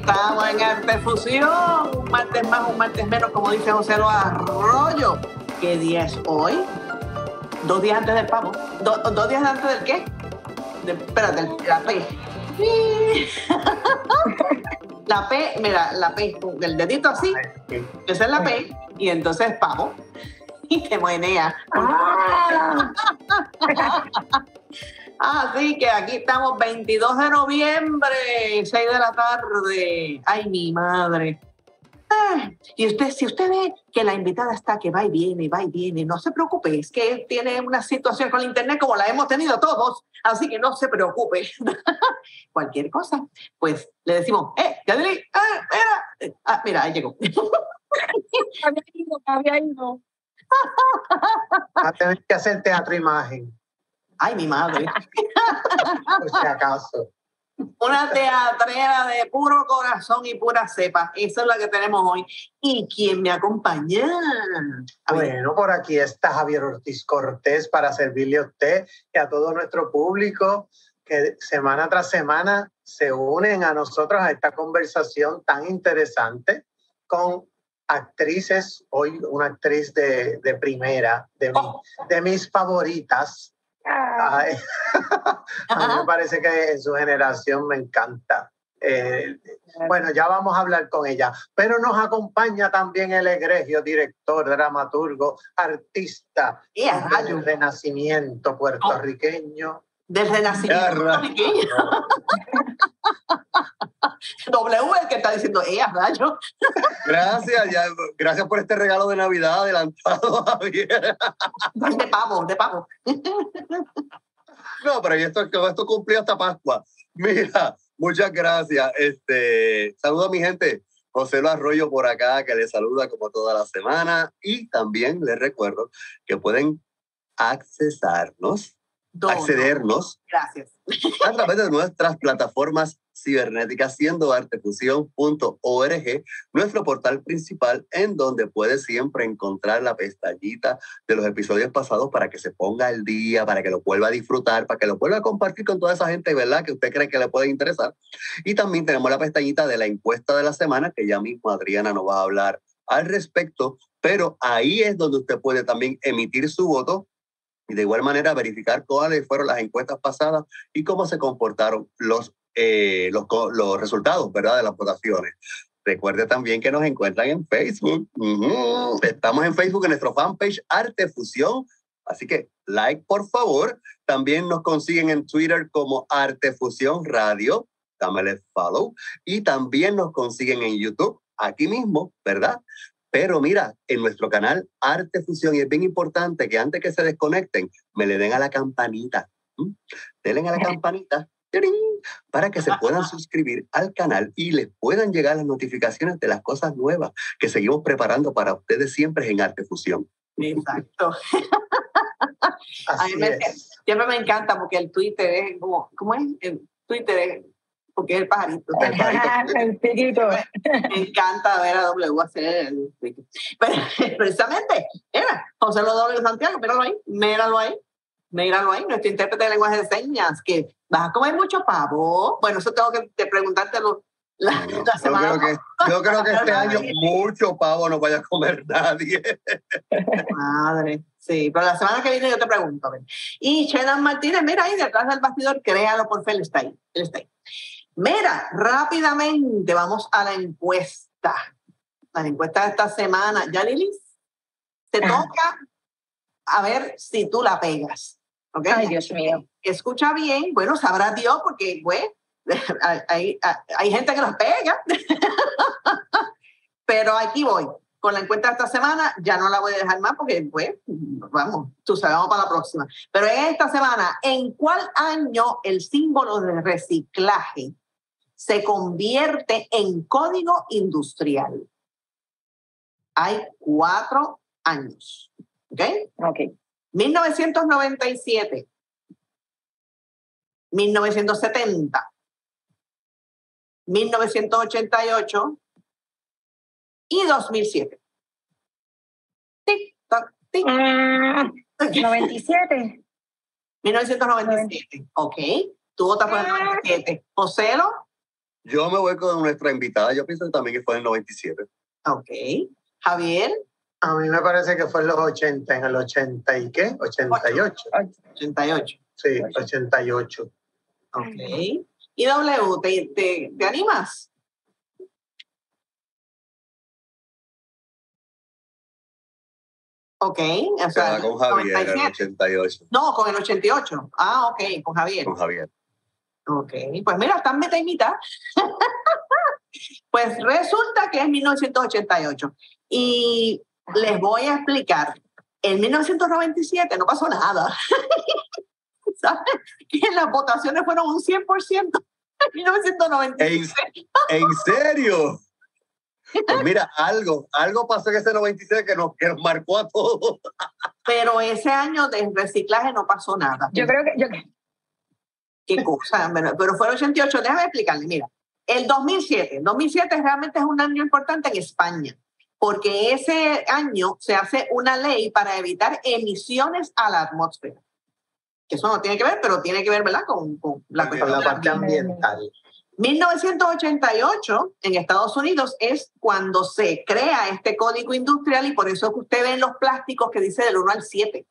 estamos en Artefusión. Un martes más, un martes menos, como dice José Lo Arroyo. ¿Qué día es hoy? Dos días antes del pavo. Do- ¿Dos días antes del qué? De- espérate, la P. La P, mira, la P, con el dedito así, esa es la P, y entonces pavo. Y te menea. Ah, Así que aquí estamos 22 de noviembre, 6 de la tarde. Ay, mi madre. Ah, y usted, si usted ve que la invitada está que va y viene, va y viene, no se preocupe, es que él tiene una situación con el internet como la hemos tenido todos, así que no se preocupe. Cualquier cosa, pues le decimos, eh, Yadeli, ah, mira, ah, mira, ahí llegó. había ido, había ido. A tener que hacer teatro imagen, Ay, mi madre. por si acaso. Una teatrera de puro corazón y pura cepa. Esa es la que tenemos hoy. ¿Y quién me acompaña? Bueno, por aquí está Javier Ortiz Cortés para servirle a usted y a todo nuestro público que semana tras semana se unen a nosotros a esta conversación tan interesante con actrices, hoy una actriz de, de primera, de, mi- Oh. de mis favoritas. Ay, a mí me parece que en su generación me encanta. Eh, bueno, ya vamos a hablar con ella, pero nos acompaña también el egregio director, dramaturgo, artista ¡Eh, a del renacimiento puertorriqueño. Del renacimiento puertorriqueño. W el que está diciendo, ¡eh, a rayos! Gracias, ya, gracias por este regalo de Navidad adelantado, Javier. De pavo, de pavo. No, pero esto, esto cumplió hasta Pascua. Mira, muchas gracias. Este, saludo a mi gente. José Lo Arroyo por acá, que les saluda como toda la semana. Y también les recuerdo que pueden accesarnos, Dos. accedernos Gracias. a través de nuestras plataformas cibernéticas, siendo artefusión.org, nuestro portal principal en donde puedes siempre encontrar la pestañita de los episodios pasados para que se ponga al día, para que lo vuelva a disfrutar, para que lo vuelva a compartir con toda esa gente, ¿verdad? Que usted cree que le puede interesar. Y también tenemos la pestañita de la encuesta de la semana, que ya mismo Adriana nos va a hablar al respecto, pero ahí es donde usted puede también emitir su voto y de igual manera verificar cuáles fueron las encuestas pasadas y cómo se comportaron los, eh, los, los resultados ¿verdad? de las votaciones. Recuerde también que nos encuentran en Facebook. Ujú. Estamos en Facebook en nuestro fanpage Arte Fusión. Así que like, por favor. También nos consiguen en Twitter como Arte Fusión Radio. Dámele follow. Y también nos consiguen en YouTube, aquí mismo, ¿verdad? Pero mira, en nuestro canal Arte Fusión, y es bien importante que antes que se desconecten, me le den a la campanita. ¿m? Denle a la campanita ¡tirín! Para que se puedan suscribir al canal y les puedan llegar las notificaciones de las cosas nuevas que seguimos preparando para ustedes siempre en Arte Fusión. Exacto. A mí me- es. Siempre me encanta porque el Twitter es como, ¿cómo es? El Twitter es, porque es el pajarito. El pajarito. el piquito. Me encanta ver a W hacer el Twitter. Pero, precisamente, era José Rodolfo Santiago, míralo ahí, míralo ahí, míralo ahí, nuestro intérprete de lenguaje de señas, que vas a comer mucho pavo. Bueno, eso tengo que te preguntártelo la, la Yo semana creo, que, yo creo que este año mucho pavo no vaya a comer nadie. Madre, sí, pero la semana que viene yo te pregunto. Y Shenan Martínez, mira ahí detrás del bastidor, créalo por fe, él está ahí, él está ahí. Mira, rápidamente vamos a la encuesta. La encuesta de esta semana. Ya, Lilis, te Ajá. toca a ver si tú la pegas. ¿Ok? Ay, Dios mío. Escucha bien, bueno, sabrá Dios, porque, pues, hay, hay, hay gente que las pega. Pero aquí voy. Con la encuesta de esta semana ya no la voy a dejar más porque, pues, vamos, tú sabes, vamos para la próxima. Pero esta semana, ¿en cuál año el símbolo de reciclaje se convierte en código industrial? Hay cuatro años. ¿Ok? Ok. 1997, 1970, 1988 y 2007. Tic, toc, tic, Mm, toc. 97. 1997. Ok. Tú votas por el 97. Joselo, Yo me voy con nuestra invitada. Yo pienso que también que fue en el 97. Ok. Javier, A mí me parece que fue en los 80, en el 80 y qué? 88. 88. Sí, 88. Ok. Y W, ¿te, te, te animas? Ok, o Se sea, con Javier en el 97. 88. No, con el 88. Ah, ok, con Javier. Con Javier. Ok, pues mira, están mitad y mitad. pues resulta que es 1988. Y les voy a explicar. En 1997 no pasó nada. ¿Sabes? Que las votaciones fueron un 100% en 1997. ¿En serio? Pues mira, algo, algo pasó en ese 97 que nos, que nos marcó a todos. Pero ese año de reciclaje no pasó nada. Yo creo que yo, qué cosa, pero, pero fue el 88. Déjame explicarle, mira, el 2007, 2007 realmente es un año importante en España, porque ese año se hace una ley para evitar emisiones a la atmósfera. Que eso no tiene que ver, pero tiene que ver, ¿verdad? Con, con la cuestión ambiental. 1988 en Estados Unidos es cuando se crea este código industrial y por eso es que usted ve en los plásticos que dice del 1 al 7.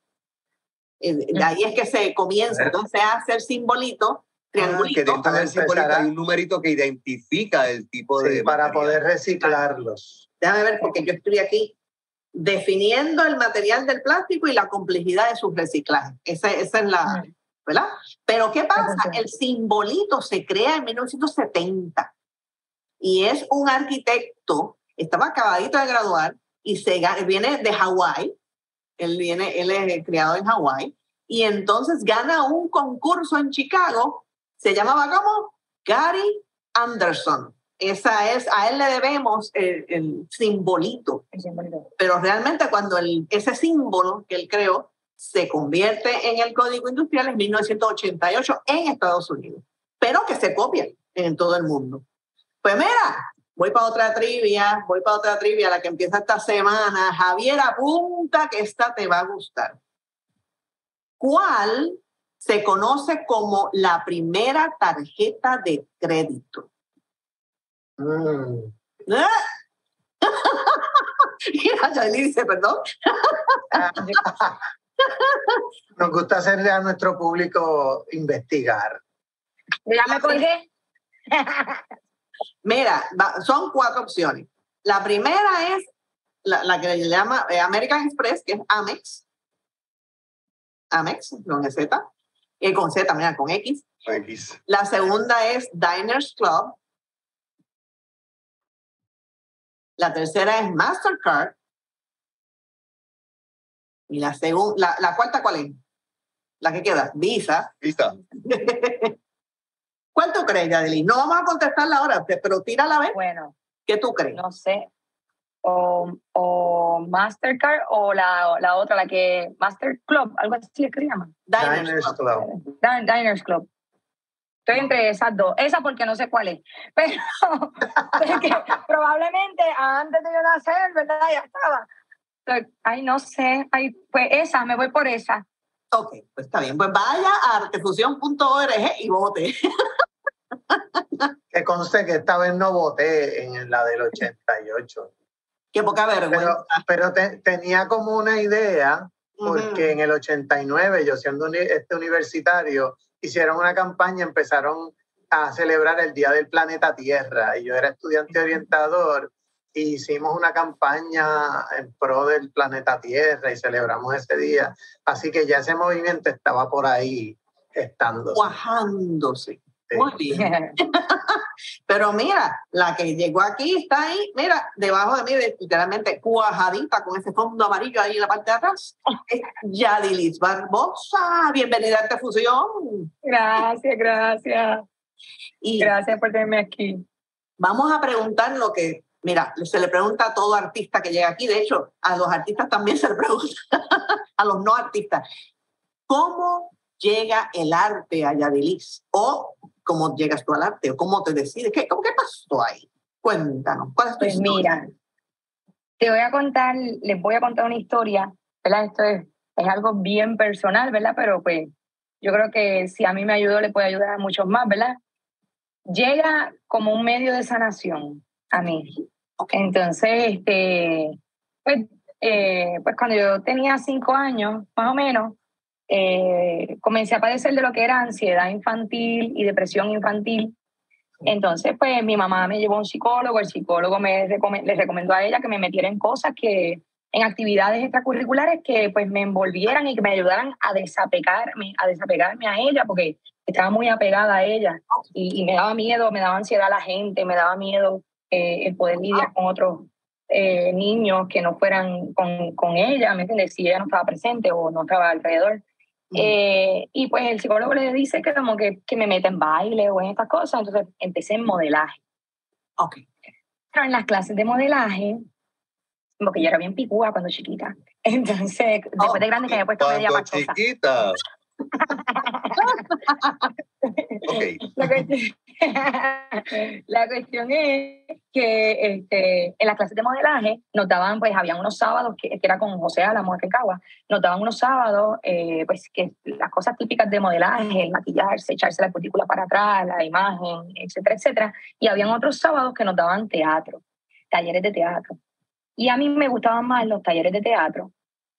Eh, De ahí es que se comienza, entonces se hace el simbolito, Que triangulito. dentro del simbolito hay un numerito que identifica el tipo Sí, de. para material. poder reciclarlos. Déjame ver porque yo estoy aquí definiendo el material del plástico y la complejidad de su reciclaje. Esa, esa es la, ¿verdad? Pero ¿qué pasa? El simbolito se crea en 1970 y es un arquitecto, estaba acabadito de graduar y se viene de Hawái, él, viene, él es criado en Hawái, y entonces gana un concurso en Chicago, se llamaba como Gary Anderson. Esa es, a él le debemos el, el simbolito pero realmente cuando el, ese símbolo que él creó se convierte en el código industrial en 1988 en Estados Unidos, pero que se copia en todo el mundo. Pues mira, voy para otra trivia, voy para otra trivia, la que empieza esta semana. Javier, apunta que esta te va a gustar. ¿Cuál se conoce como la primera tarjeta de crédito? Mm. ¿Eh? Mira, dice, perdón. Nos gusta hacerle a nuestro público investigar. Ya me colgué. Mira, son cuatro opciones. La primera es la, la que le llama eh, American Express, que es Amex. Amex, con Z. Y con Z, mira, con X. X. La segunda es Diners Club. La tercera es Mastercard. Y la, segun- la, la cuarta, ¿cuál es? La que queda, Visa. Lista. ¿Cuál tú crees, Yadeli? No vamos a contestarla ahora, pero tírala a ver. Bueno, ¿Qué tú crees? no sé. O, o Mastercard o la, la otra, la que Master Club, algo así es que. Diners Diners Club. Club. Din- Diners Club. Estoy entre esas dos. Esa porque no sé cuál es. Pero es que probablemente antes de yo nacer, ¿verdad? Ya estaba. Ay, no sé. Ay, pues esa, me voy por esa. Ok, pues está bien. Pues vaya a artefusión.org y vote. Que conste que esta vez no voté en la del 88. Qué poca vergüenza. Pero, pero te- tenía como una idea, porque en el 89, yo siendo uni- este universitario, hicieron una campaña, empezaron a celebrar el Día del Planeta Tierra, y yo era estudiante orientador, y hicimos una campaña en pro del planeta Tierra y celebramos ese día. Así que ya ese movimiento estaba por ahí estando. Cuajándose. Sí. Muy bien. Pero mira, la que llegó aquí está ahí, mira, debajo de mí, literalmente cuajadita con ese fondo amarillo ahí en la parte de atrás. Es Yadilis Barbosa. Bienvenida a Artefusión. Gracias, gracias. Y Gracias por tenerme aquí. vamos a preguntar lo que, mira, se le pregunta a todo artista que llega aquí. De hecho, a los artistas también se le pregunta, a los no artistas. ¿Cómo llega el arte a Yadilis? O cómo llegas tú al arte, o cómo te decides. ¿Qué, cómo, qué pasó ahí? Cuéntanos. ¿Cuál es tu Pues historia? mira, te voy a contar, les voy a contar una historia, ¿verdad? Esto es, es algo bien personal, ¿verdad? Pero pues yo creo que si a mí me ayudó, le puede ayudar a muchos más, ¿verdad? llega como un medio de sanación a mí. Entonces, este, pues, eh, pues cuando yo tenía cinco años, más o menos, eh, comencé a padecer de lo que era ansiedad infantil y depresión infantil. Entonces, pues mi mamá me llevó a un psicólogo, el psicólogo me le recomendó a ella que me metiera en cosas que, en actividades extracurriculares que pues me envolvieran y que me ayudaran a desapegarme, a desapegarme a ella, porque estaba muy apegada a ella y, me daba miedo, me daba ansiedad a la gente, me daba miedo eh, el poder lidiar con otros eh, niños que no fueran con, con, ella, ¿me entiendes? Si ella no estaba presente o no estaba alrededor. Eh, y pues el psicólogo le dice que como que, que me meta en baile o en estas cosas, entonces empecé en modelaje. Ok. Pero en las clases de modelaje, porque yo era bien picúa cuando chiquita, entonces después de grande que me he puesto media pachosa. chiquita. la, cuestión, es que este, en las clases de modelaje nos daban, pues habían unos sábados, que, que era con José Álamo de Cagua, nos daban unos sábados, eh, pues que las cosas típicas de modelaje, el maquillarse, echarse la cutícula para atrás, la imagen, etcétera, etcétera. Y habían otros sábados que nos daban teatro, talleres de teatro. Y a mí me gustaban más los talleres de teatro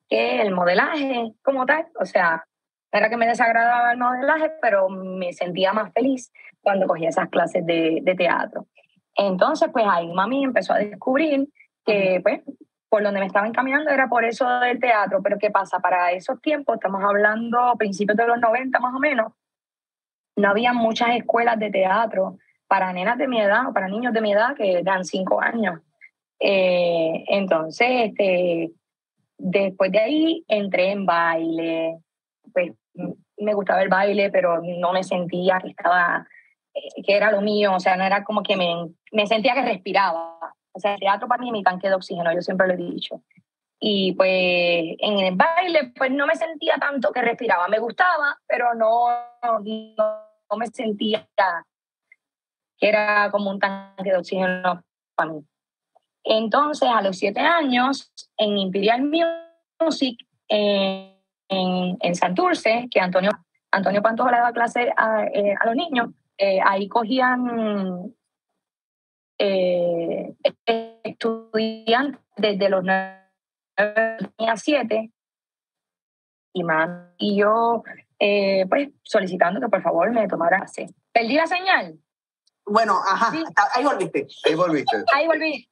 que el modelaje como tal. O sea, era que me desagradaba el modelaje, pero me sentía más feliz cuando cogía esas clases de, de teatro. Entonces, pues ahí mami empezó a descubrir que, pues, por donde me estaba encaminando era por eso del teatro. Pero ¿qué pasa? Para esos tiempos, estamos hablando principios de los 90 más o menos, no había muchas escuelas de teatro para nenas de mi edad o para niños de mi edad que eran cinco años. Eh, entonces, este, después de ahí entré en baile, pues me gustaba el baile, pero no me sentía que estaba, que era lo mío, o sea, no era como que me, me sentía que respiraba. O sea, el teatro para mí es mi tanque de oxígeno, yo siempre lo he dicho. Y pues en el baile, pues no me sentía tanto que respiraba. Me gustaba, pero no, no, me sentía que era como un tanque de oxígeno para mí. Entonces, a los siete años, en Imperial Music, eh, en, en Santurce, que Antonio, Antonio Pantoja le daba clase a, eh, a los niños, eh, ahí cogían eh, estudiantes desde los 9 a 7 y, más, y yo pues solicitando que por favor me tomara clase. ¿Perdí la señal? Bueno, ajá, ahí volviste. Ahí volviste. Ahí volví.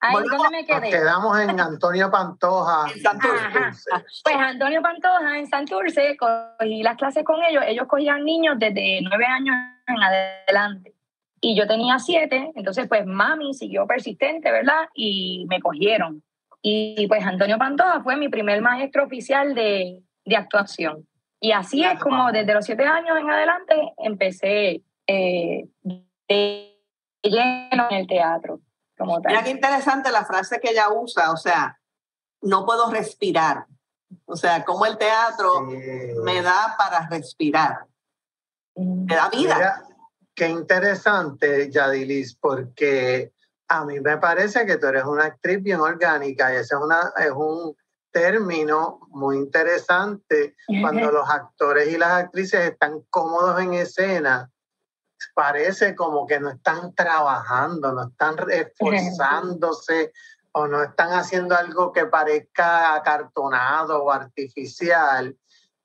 Ahí ¿dónde me quedé? quedamos en Antonio Pantoja. en Santurce. Pues Antonio Pantoja en Santurce, cogí las clases con ellos. Ellos cogían niños desde nueve años en adelante. Y yo tenía siete, entonces pues mami siguió persistente, ¿verdad? Y me cogieron. Y pues Antonio Pantoja fue mi primer maestro oficial de, de actuación. Y así es como desde los siete años en adelante empecé eh, de lleno en el teatro. Mira qué interesante la frase que ella usa, o sea, no puedo respirar. O sea, como el teatro me da para respirar. Me da vida. qué interesante, Yadilis, porque a mí me parece que tú eres una actriz bien orgánica y ese es, una, es un término muy interesante cuando los actores y las actrices están cómodos en escena parece como que no están trabajando, no están esforzándose o no están haciendo algo que parezca acartonado o artificial.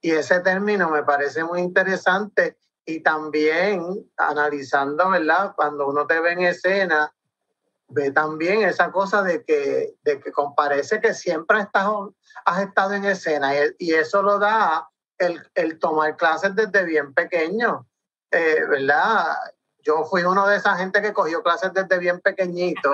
Y ese término me parece muy interesante y también analizando, ¿verdad? Cuando uno te ve en escena, ve también esa cosa de que, de que parece que siempre has has estado en escena y, y eso lo da el, el tomar clases desde bien pequeño eh, ¿verdad? Yo fui uno de esa gente que cogió clases desde bien pequeñito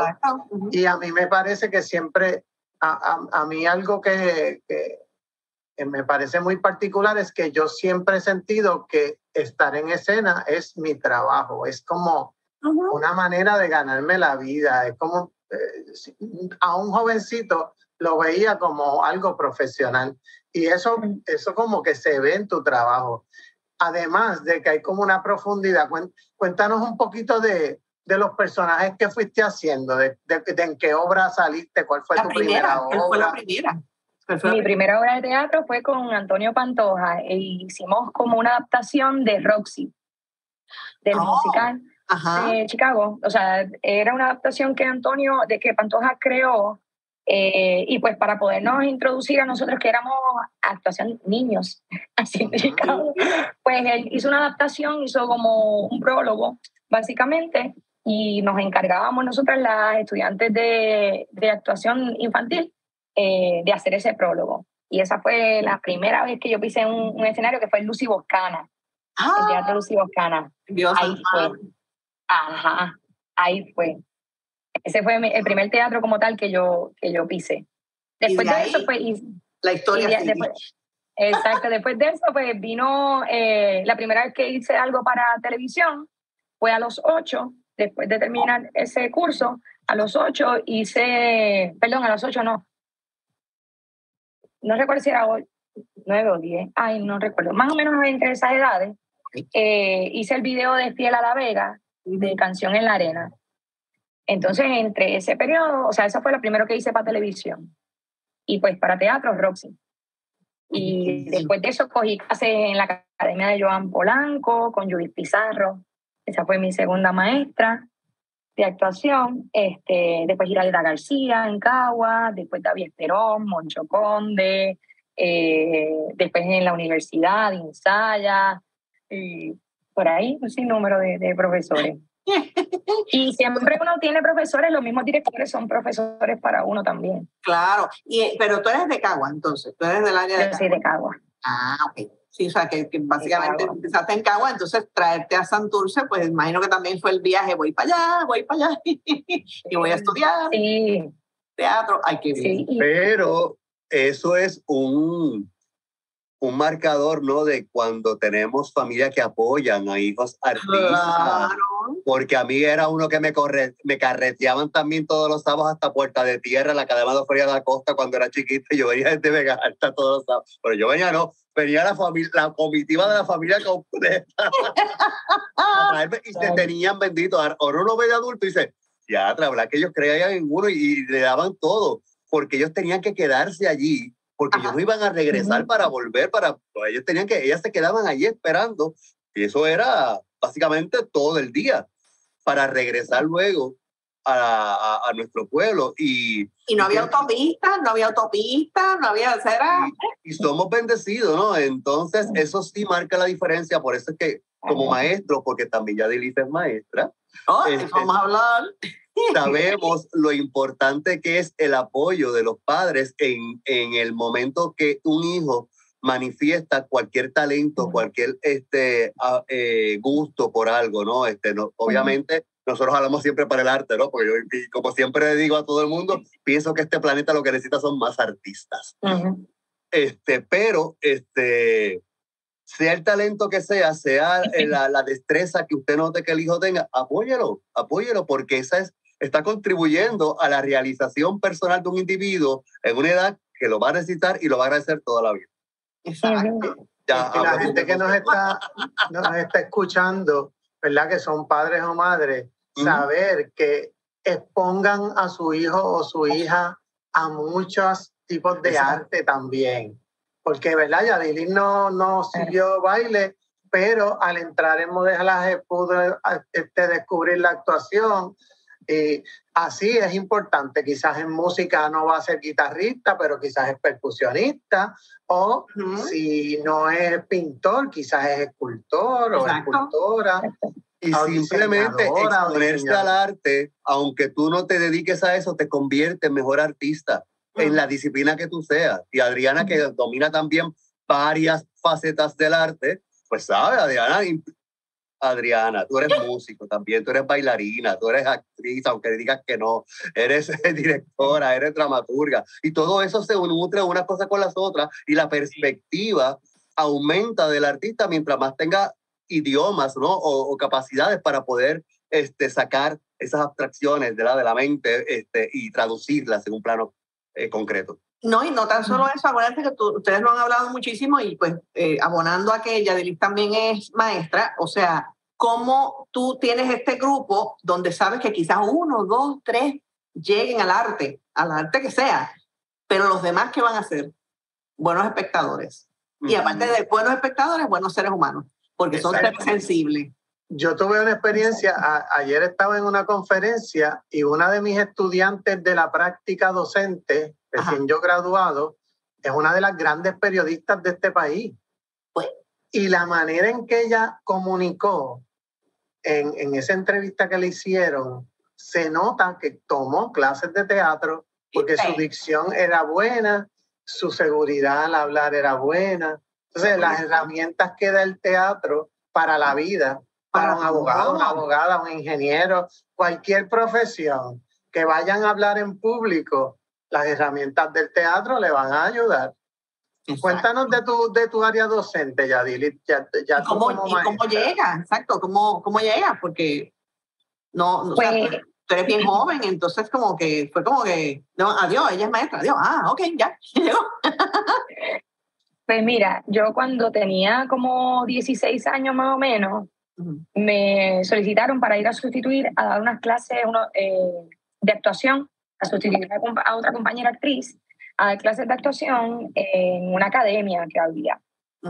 y a mí me parece que siempre, a, a, mí algo que, que, me parece muy particular es que yo siempre he sentido que estar en escena es mi trabajo, es como una manera de ganarme la vida, es como eh, a un jovencito lo veía como algo profesional y eso, eso como que se ve en tu trabajo además de que hay como una profundidad. Cuéntanos un poquito de, de los personajes que fuiste haciendo, de, de, en qué obra saliste, cuál fue tu primera, obra. Fue la primera? Mi primera obra de teatro fue con Antonio Pantoja e hicimos como una adaptación de Roxy, del oh. musical de Chicago. O sea, era una adaptación que Antonio, de que Pantoja creó, eh, y pues para podernos introducir a nosotros que éramos actuación niños, así en Chicago, pues él hizo una adaptación, hizo como un prólogo, básicamente, y nos encargábamos nosotras, las estudiantes de, de actuación infantil, eh, de hacer ese prólogo. Y esa fue la primera vez que yo pisé un, un escenario que fue en Lucy Boscana, el Teatro Ah, Lucy Boscana. Dios Ahí fue. Ajá, ahí fue. Ese fue el primer teatro como tal que yo, que yo pisé. Después de de, eso, ahí, pues, La historia de- después- exacto, después de eso, pues vino eh, la primera vez que hice algo para televisión, fue a los ocho, después de terminar ese curso, a los ocho hice, perdón, a los ocho no, no recuerdo si era o- nueve o diez, ay, no recuerdo, más o menos entre esas edades, eh, hice el video de Fiel a la Vega, de Canción en la Arena. Entonces, entre ese periodo, o sea, eso fue lo primero que hice para televisión. Y pues para teatro, Roxy. Y después de eso cogí clases en la Academia de Joan Polanco, con Judith Pizarro. Esa fue mi segunda maestra de actuación. Este, después Giralda García en Cagua, después David Esperón, Moncho Conde, eh, después en la universidad, Insaya, y por ahí un sinnúmero de, de profesores. Y siempre uno tiene profesores, los mismos directores son profesores para uno también. Claro, y, pero tú eres de Cagua, entonces, tú eres del área de Yo soy de Cagua. Ah, ok. Sí, o sea, que, que básicamente empezaste en Cagua, entonces traerte a Santurce, pues imagino que también fue el viaje, voy para allá, voy para allá, y voy a estudiar Sí, teatro. Ay, qué bien. sí. Pero eso es un, un marcador, ¿no? De cuando tenemos familia que apoyan a hijos artistas. Claro. Porque a mí era uno que me, corre, me carreteaban también todos los sábados hasta Puerta de Tierra, la Academia de Feria de la Costa, cuando era chiquito. y Yo venía desde Vega Alta todos los sábados. Pero yo venía, no, venía la, la comitiva de la familia completa a traerme y se tenían bendito. Ahora uno ve de adulto y dice, ya, ¿verdad? Que ellos creían en uno y, y le daban todo, porque ellos tenían que quedarse allí, porque ellos Ajá. no iban a regresar Ujú. para volver, para, ellos tenían que, ellas se quedaban allí esperando, y eso era básicamente todo el día, para regresar luego a, a, a nuestro pueblo. Y, Y no había autopistas, no había autopistas, no había, era, y somos bendecidos, ¿no? Entonces, eso sí marca la diferencia, por eso es que como maestro, porque también ya Dilisa es maestra, oh, Este- vamos a hablar. sabemos lo importante que es el apoyo de los padres en, en el momento que un hijo manifiesta cualquier talento, cualquier este, a- eh, gusto por algo, ¿no? Este, no obviamente, nosotros hablamos siempre para el arte, ¿no? Porque yo, como siempre le digo a todo el mundo, pienso que este planeta lo que necesita son más artistas. Ujú. Este, pero, este, sea el talento que sea, sea la, la destreza que usted note que el hijo tenga, apóyelo, apóyelo, porque esa es, está contribuyendo a la realización personal de un individuo en una edad que lo va a necesitar y lo va a agradecer toda la vida. Exacto. Ya, que la gente que nos está, nos está escuchando, ¿verdad? Que son padres o madres, saber que expongan a su hijo o su hija a muchos tipos de Exacto. arte también. Porque, ¿verdad? Yadilin no, no siguió baile, pero al entrar en modelaje pudo este, descubrir la actuación. Y así es importante. Quizás en música no va a ser guitarrista, pero quizás es percusionista. O si no es pintor, quizás es escultor o Exacto. escultora. Y o simplemente o exponerse al arte, aunque tú no te dediques a eso, te convierte en mejor artista en la disciplina que tú seas. Y Adriana, que domina también varias facetas del arte, pues sabe, Adriana, Adriana, tú eres músico también, tú eres bailarina, tú eres actriz, aunque digas que no, eres directora, eres dramaturga, y todo eso se nutre unas cosas con las otras, y la perspectiva aumenta del artista mientras más tenga idiomas, ¿no? O, o capacidades para poder este, sacar esas abstracciones de la, de la mente este, y traducirlas en un plano eh, concreto. No, y no tan solo eso, acuérdense que tú- ustedes lo han hablado muchísimo y pues eh, abonando a que Yadelis también es maestra, o sea, cómo tú tienes este grupo donde sabes que quizás uno, dos, tres lleguen al arte, al arte que sea, pero los demás, ¿qué van a hacer? Buenos espectadores. Y aparte de buenos espectadores, buenos seres humanos, porque son seres sensibles. yo tuve una experiencia, ayer estaba en una conferencia y una de mis estudiantes de la práctica docente, recién yo graduado, es una de las grandes periodistas de este país. Pues, y la manera en que ella comunicó en, en esa entrevista que le hicieron, se nota que tomó clases de teatro porque su dicción era buena, su seguridad al hablar era buena. Entonces, las herramientas que da el teatro para la vida para un abogado, una abogada, un ingeniero, cualquier profesión que vayan a hablar en público, las herramientas del teatro le van a ayudar. Cuéntanos de tu, de tu área docente, Yadili. Ya, ya ¿Cómo, ¿Y cómo llega? Exacto, ¿cómo, cómo llega? Porque no, no pues, tú eres bien joven, entonces como que fue como que, no, adiós, ella es maestra, adiós, ah, ok, ya, llegó. Pues mira, yo cuando tenía como 16 años más o menos, me solicitaron para ir a sustituir, a dar unas clases uno, eh, de actuación, a sustituir a, otra compañera actriz, a dar clases de actuación en una academia que había.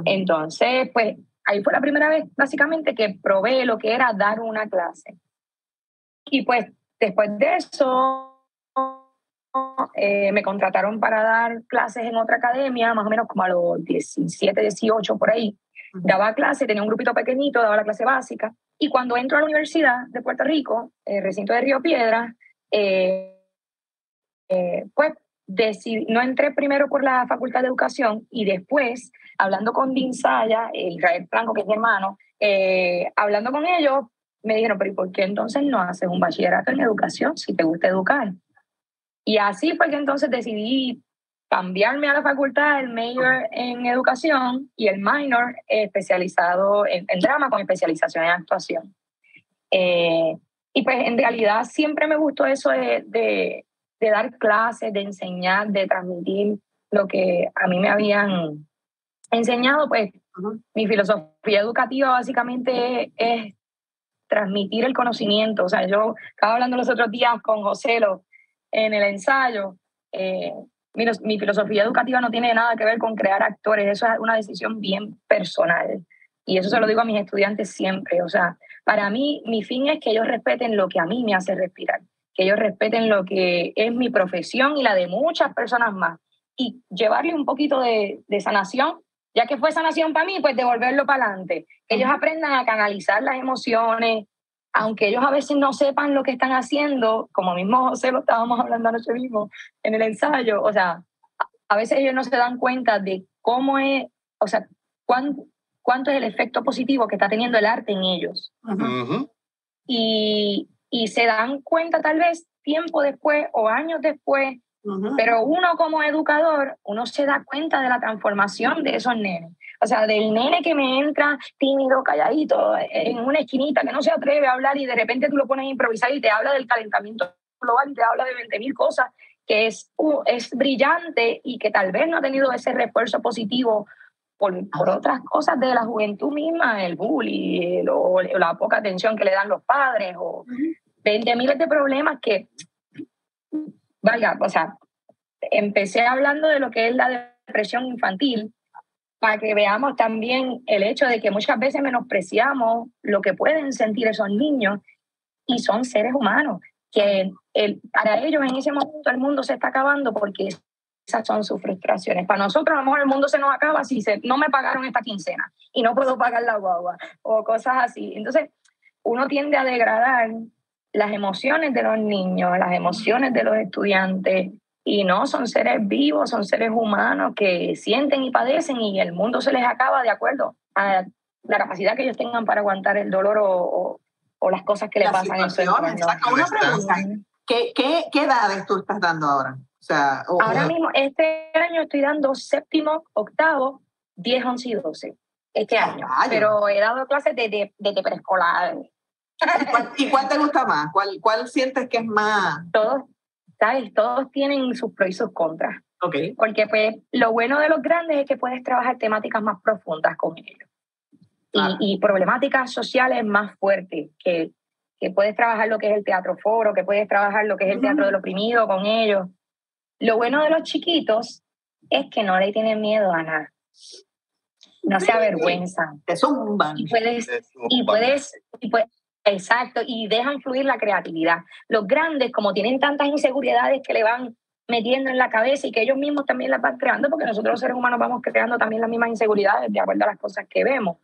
Entonces, pues ahí fue la primera vez básicamente que probé lo que era dar una clase. Y pues después de eso, eh, me contrataron para dar clases en otra academia, más o menos como a los 17, 18 por ahí daba clase, tenía un grupito pequeñito, daba la clase básica. Y cuando entro a la Universidad de Puerto Rico, el recinto de Río Piedra, eh, eh, pues decidí, no entré primero por la Facultad de Educación y después, hablando con Dinsaya, Israel Franco, que es mi hermano, eh, hablando con ellos, me dijeron, pero ¿y por qué entonces no haces un bachillerato en educación si te gusta educar? Y así fue que entonces decidí cambiarme a la facultad, el major en educación y el minor especializado en, drama con especialización en actuación. Eh, y pues en realidad siempre me gustó eso de, de, dar clases, de enseñar, de transmitir lo que a mí me habían enseñado. Pues mi filosofía educativa básicamente es, transmitir el conocimiento. O sea, yo estaba hablando los otros días con José en el ensayo. Eh, mi, filosofía educativa no tiene nada que ver con crear actores, eso es una decisión bien personal. Y eso se lo digo a mis estudiantes siempre. O sea, para mí, mi fin es que ellos respeten lo que a mí me hace respirar, que ellos respeten lo que es mi profesión y la de muchas personas más. Y llevarle un poquito de, de sanación, ya que fue sanación para mí, pues devolverlo para adelante. Que ellos aprendan a canalizar las emociones, aunque ellos a veces no sepan lo que están haciendo, como mismo José lo estábamos hablando anoche mismo en el ensayo, o sea, a veces ellos no se dan cuenta de cómo es, o sea, cuánto, cuánto es el efecto positivo que está teniendo el arte en ellos. y, y se dan cuenta tal vez tiempo después o años después, pero uno como educador, uno se da cuenta de la transformación de esos nenes. O sea, del nene que me entra tímido, calladito, en una esquinita, que no se atreve a hablar y de repente tú lo pones a improvisar y te habla del calentamiento global y te habla de 20.000 cosas, que es, es brillante y que tal vez no ha tenido ese refuerzo positivo por, por otras cosas de la juventud misma, el bullying o la poca atención que le dan los padres o 20 miles de problemas que, vaya, o sea, empecé hablando de lo que es la depresión infantil para que veamos también el hecho de que muchas veces menospreciamos lo que pueden sentir esos niños y son seres humanos, que el, para ellos en ese momento el mundo se está acabando porque esas son sus frustraciones. Para nosotros a lo mejor el mundo se nos acaba si se, no me pagaron esta quincena y no puedo pagar la guagua o cosas así. Entonces uno tiende a degradar las emociones de los niños, las emociones de los estudiantes, y no, son seres vivos, son seres humanos que sienten y padecen y el mundo se les acaba de acuerdo a la capacidad que ellos tengan para aguantar el dolor o, o, las cosas que les pasan en su Una pregunta, ¿Qué, qué, ¿qué edades tú estás dando ahora? O sea, ahora mismo, este año estoy dando séptimo, octavo, 10, 11 y 12. Este año. Pero he dado clases desde de, de, preescolar. ¿Y cuál, te gusta más? ¿Cuál, ¿Cuál sientes que es más? Todos, ¿sabes? Todos tienen sus pros y sus contras. Okay. Porque pues lo bueno de los grandes es que puedes trabajar temáticas más profundas con ellos. Y, problemáticas sociales más fuertes, que, que puedes trabajar lo que es el teatro foro, que puedes trabajar lo que es el teatro del oprimido con ellos. Lo bueno de los chiquitos es que no le tienen miedo a nada. no se avergüenzan. Te zumban. Y puedes, y puedes, y puedes, exacto, y dejan fluir la creatividad. Los grandes, como tienen tantas inseguridades que le van metiendo en la cabeza y que ellos mismos también las van creando, porque nosotros los seres humanos vamos creando también las mismas inseguridades de acuerdo a las cosas que vemos.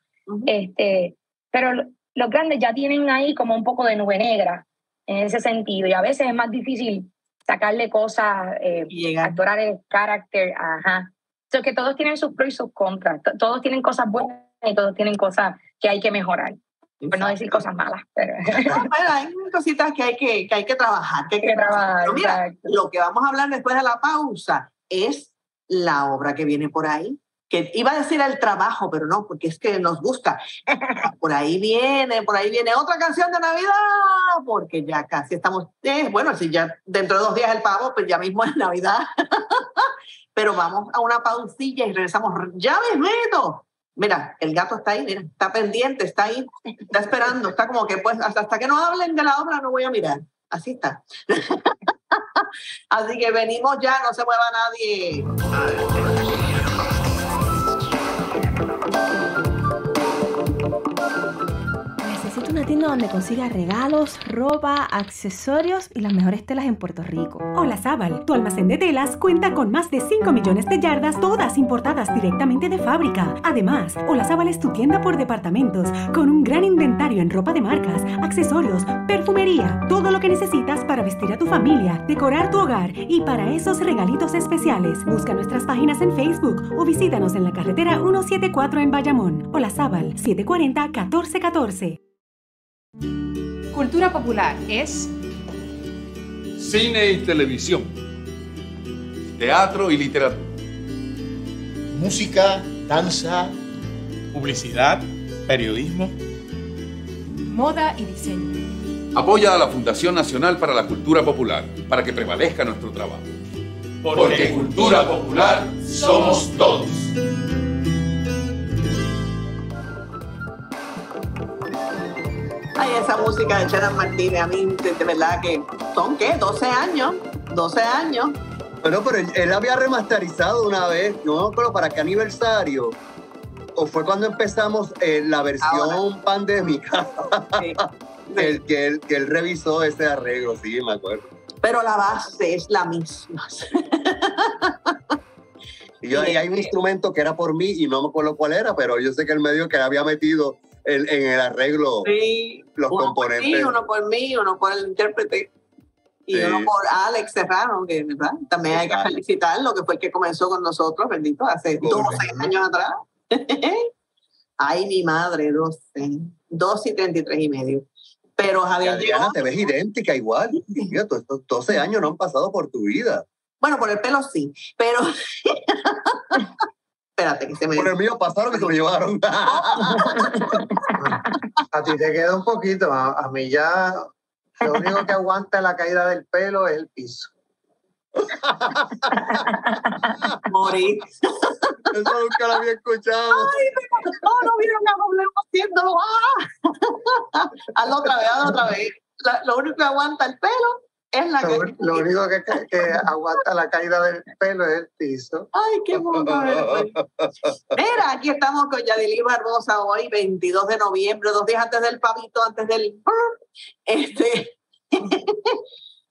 este, pero los grandes ya tienen ahí como un poco de nube negra en ese sentido y a veces es más difícil sacarle cosas, eh, actorar el carácter, ajá. So que todos tienen sus pros y sus contras, todos tienen cosas buenas y todos tienen cosas que hay que mejorar. Por no decir cosas malas. Pero... hay cositas que hay que, que, hay que trabajar. Que hay que, trabajar. mira, lo que vamos a hablar después de la pausa es la obra que viene por ahí. Que iba a decir el trabajo, pero no, porque es que nos gusta. Por ahí viene, por ahí viene otra canción de Navidad, porque ya casi estamos, eh, bueno, si ya dentro de dos días el pavo, pues ya mismo es Navidad. pero vamos a una pausilla y regresamos ya mismo Mira, el gato está ahí, mira, está pendiente, está ahí, está esperando, está como que pues hasta, hasta que no hablen de la obra no voy a mirar. Así está. Así que venimos ya, no se mueva nadie. Una tienda donde consigas regalos, ropa, accesorios y las mejores telas en Puerto Rico. Hola Zabal, tu almacén de telas cuenta con más de 5 millones de yardas, todas importadas directamente de fábrica. Además, Hola Zabal es tu tienda por departamentos, con un gran inventario en ropa de marcas, accesorios, perfumería, todo lo que necesitas para vestir a tu familia, decorar tu hogar y para esos regalitos especiales. Busca nuestras páginas en Facebook o visítanos en la carretera 174 en Bayamón. Hola Zabal, 740-1414. Cultura popular es cine y televisión, teatro y literatura, música, danza, publicidad, periodismo, moda y diseño. Apoya a la Fundación Nacional para la Cultura Popular para que prevalezca nuestro trabajo. Porque cultura popular somos todos. Ay, esa música de Cheran Martínez, a mí, de, verdad que son, ¿qué? 12 años, 12 años. Bueno, pero él, había remasterizado una vez, no me acuerdo para qué aniversario, o fue cuando empezamos eh, la versión pandémica, el, que, él, que él revisó ese arreglo, sí, me acuerdo. Pero la base es la misma. Y yo, hay un instrumento que era por mí y no me acuerdo cuál era, pero yo sé que el medio que había metido en, el arreglo los componentes. Por mí, uno por mí, uno por el intérprete. Y uno por Alex Serrano, que ¿verdad? también hay que felicitarlo, que fue el que comenzó con nosotros, bendito, hace 12 años atrás. Ay, mi madre, 12. 12 y 33 y medio. Pero Javier. Adriana, te ves idéntica igual. estos 12 años no han pasado por tu vida. Bueno, por el pelo sí, pero Espérate, que se me. Por el mío pasaron que se lo llevaron. a ti te queda un poquito. A, mí ya lo único que aguanta la caída del pelo es el piso. Morí. Eso nunca lo había escuchado. Ay, no, no vieron a doble haciéndolo. ¡Ah! hazlo otra vez, hazlo otra vez. lo único que aguanta el pelo es la lo, lo único que, que, aguanta la caída del pelo es el piso. Ay, qué bueno. Mira, aquí estamos con Yadili Barbosa hoy, 22 de noviembre, dos días antes del pavito, antes del... Este...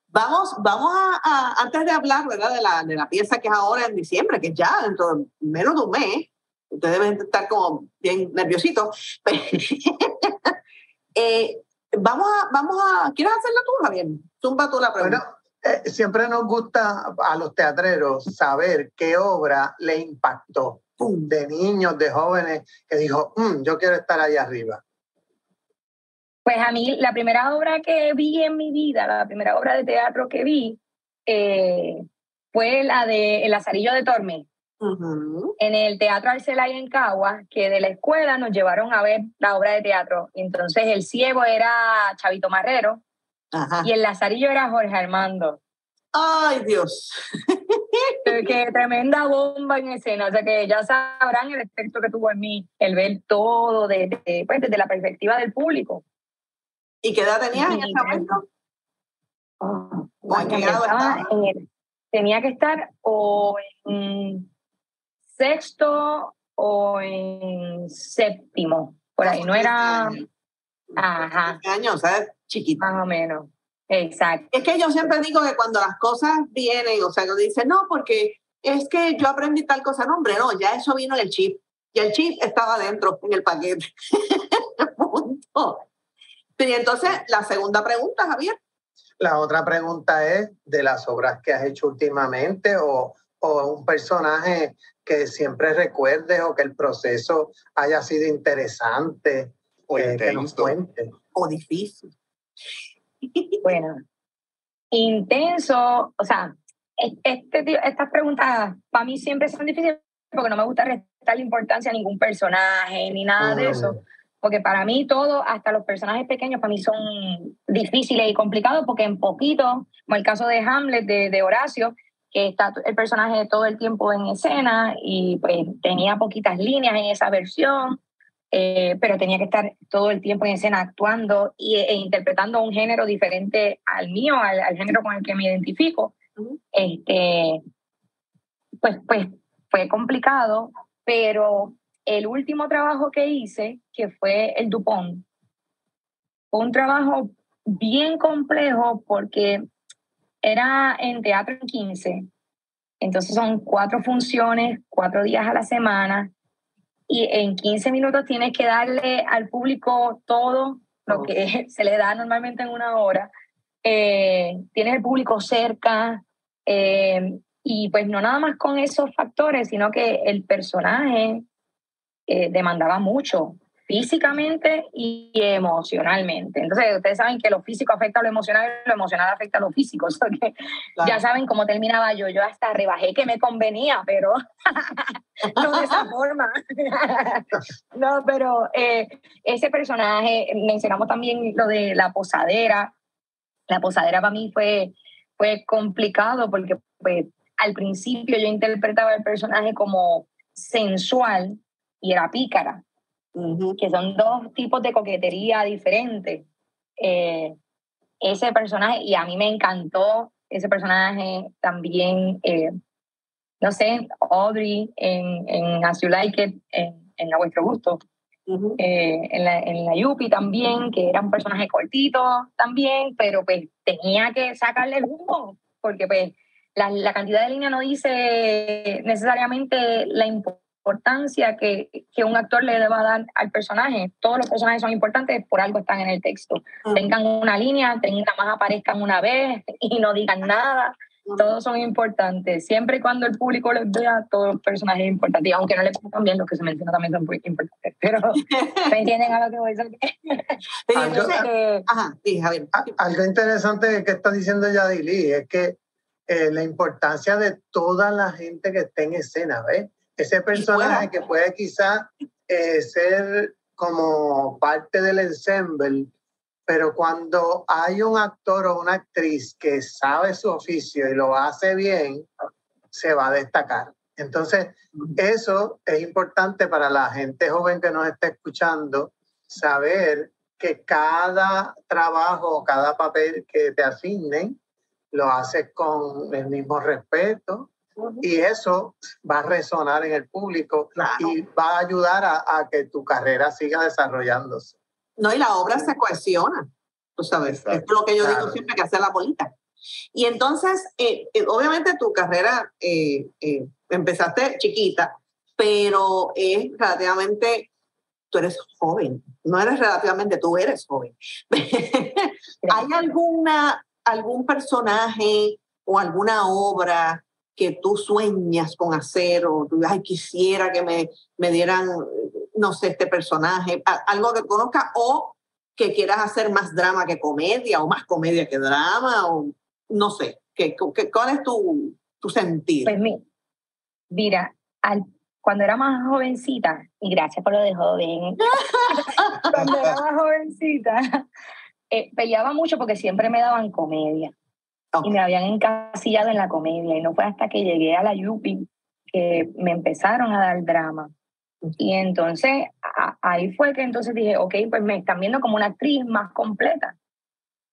vamos, vamos a, antes de hablar, ¿verdad? De la, de la pieza que es ahora en diciembre, que ya dentro de menos de un mes, ustedes deben estar como bien nerviositos. eh, Vamos a, vamos a, ¿quieres hacerla tú, Javier? Zumba tú la pregunta. Bueno, eh, siempre nos gusta a los teatreros saber qué obra le impactó de niños, de jóvenes, que dijo, mm, yo quiero estar ahí arriba. Pues a mí, la primera obra que vi en mi vida, la primera obra de teatro que vi, eh, fue la de El Lazarillo de Torme en el Teatro Arcelay en Cagua, que de la escuela nos llevaron a ver la obra de teatro. Entonces el ciego era Chavito Marrero y el Lazarillo era Jorge Armando. ¡Ay, Dios! Qué tremenda bomba en escena. O sea que ya sabrán el efecto que tuvo en mí, el ver todo desde, pues, desde la perspectiva del público. ¿Y qué edad tenías en ese momento? Oh, tenía que estar o en sexto o en séptimo, por ahí, no era... Ajá. años, ¿sabes? Chiquita. Más o menos. Exacto. Es que yo siempre digo que cuando las cosas vienen, o sea, uno dice, no, porque es que yo aprendí tal cosa. No, hombre, no, ya eso vino en el chip. Y el chip estaba dentro, en el paquete. Punto. Y entonces, la segunda pregunta, Javier. La otra pregunta es de las obras que has hecho últimamente o, o un personaje que siempre recuerdes o que el proceso haya sido interesante o eh, que nos cuente. O difícil. Bueno, intenso, o sea, este, estas preguntas para mí siempre son difíciles porque no me gusta restar importancia a ningún personaje ni nada de eso. Porque para mí todo, hasta los personajes pequeños, para mí son difíciles y complicados porque en poquito, como el caso de Hamlet, de, de Horacio, que está el personaje todo el tiempo en escena y pues tenía poquitas líneas en esa versión, eh, pero tenía que estar todo el tiempo en escena actuando y, e interpretando un género diferente al mío, al, al, género con el que me identifico. este, pues, pues fue complicado, pero el último trabajo que hice, que fue el Dupont, fue un trabajo bien complejo porque era en teatro en 15. Entonces son cuatro funciones, cuatro días a la semana, y en 15 minutos tienes que darle al público todo lo que se le da normalmente en una hora. Eh, tienes el público cerca, eh, y pues no nada más con esos factores, sino que el personaje eh, demandaba mucho físicamente y emocionalmente. Entonces, ustedes saben que lo físico afecta a lo emocional y lo emocional afecta a lo físico. que Ya saben cómo terminaba yo. Yo hasta rebajé que me convenía, pero no de esa forma. no, pero eh, ese personaje, mencionamos también lo de la posadera. La posadera para mí fue, fue complicado porque pues, al principio yo interpretaba el personaje como sensual y era pícara que son dos tipos de coquetería diferentes. Eh, ese personaje, y a mí me encantó ese personaje también, eh, no sé, Audrey en, en As You Like It, en, en A Vuestro Gusto. Eh, en, la, en la Yupi también, que era un personaje cortito también, pero pues tenía que sacarle el humo, porque pues la, la cantidad de línea no dice necesariamente la importancia importancia que, que, un actor le deba dar al personaje. Todos los personajes son importantes, por algo están en el texto. Tengan una línea, tengan más aparezcan una vez y no digan nada. Todos son importantes. Siempre y cuando el público les vea, todos los personajes son importantes. Y aunque no les pongan bien, los que se mencionan también son muy importantes. Pero ¿me entienden a lo que voy a decir? algo, Ajá, sí, Javier. algo interesante que está diciendo Yadili es que eh, la importancia de toda la gente que esté en escena, ¿ves? Ese personaje que puede quizás eh, ser como parte del ensemble, pero cuando hay un actor o una actriz que sabe su oficio y lo hace bien, se va a destacar. Entonces, eso es importante para la gente joven que nos está escuchando, saber que cada trabajo, cada papel que te asignen, lo haces con el mismo respeto, y eso va a resonar en el público y va a ayudar a, que tu carrera siga desarrollándose. No, y la obra se cohesiona, tú sabes, es lo que yo digo siempre que hacer la bolita. Y entonces, eh, eh, obviamente tu carrera eh, empezaste chiquita, pero es relativamente, tú eres joven, no eres relativamente, tú eres joven. ¿Hay alguna, algún personaje o alguna obra que tú sueñas con hacer o tú, ay, quisiera que me, me dieran, no sé, este personaje, algo que conozca o que quieras hacer más drama que comedia o más comedia que drama o no sé, ¿qué, qué, cuál es tu, tu sentir? Pues mira, al, cuando era más jovencita, y gracias por lo de joven, cuando era más jovencita, eh, peleaba mucho porque siempre me daban comedia. Y me habían encasillado en la comedia. Y no fue hasta que llegué a la Yupi que me empezaron a dar drama. Y entonces ahí fue que entonces dije, ok, pues me están viendo como una actriz más completa.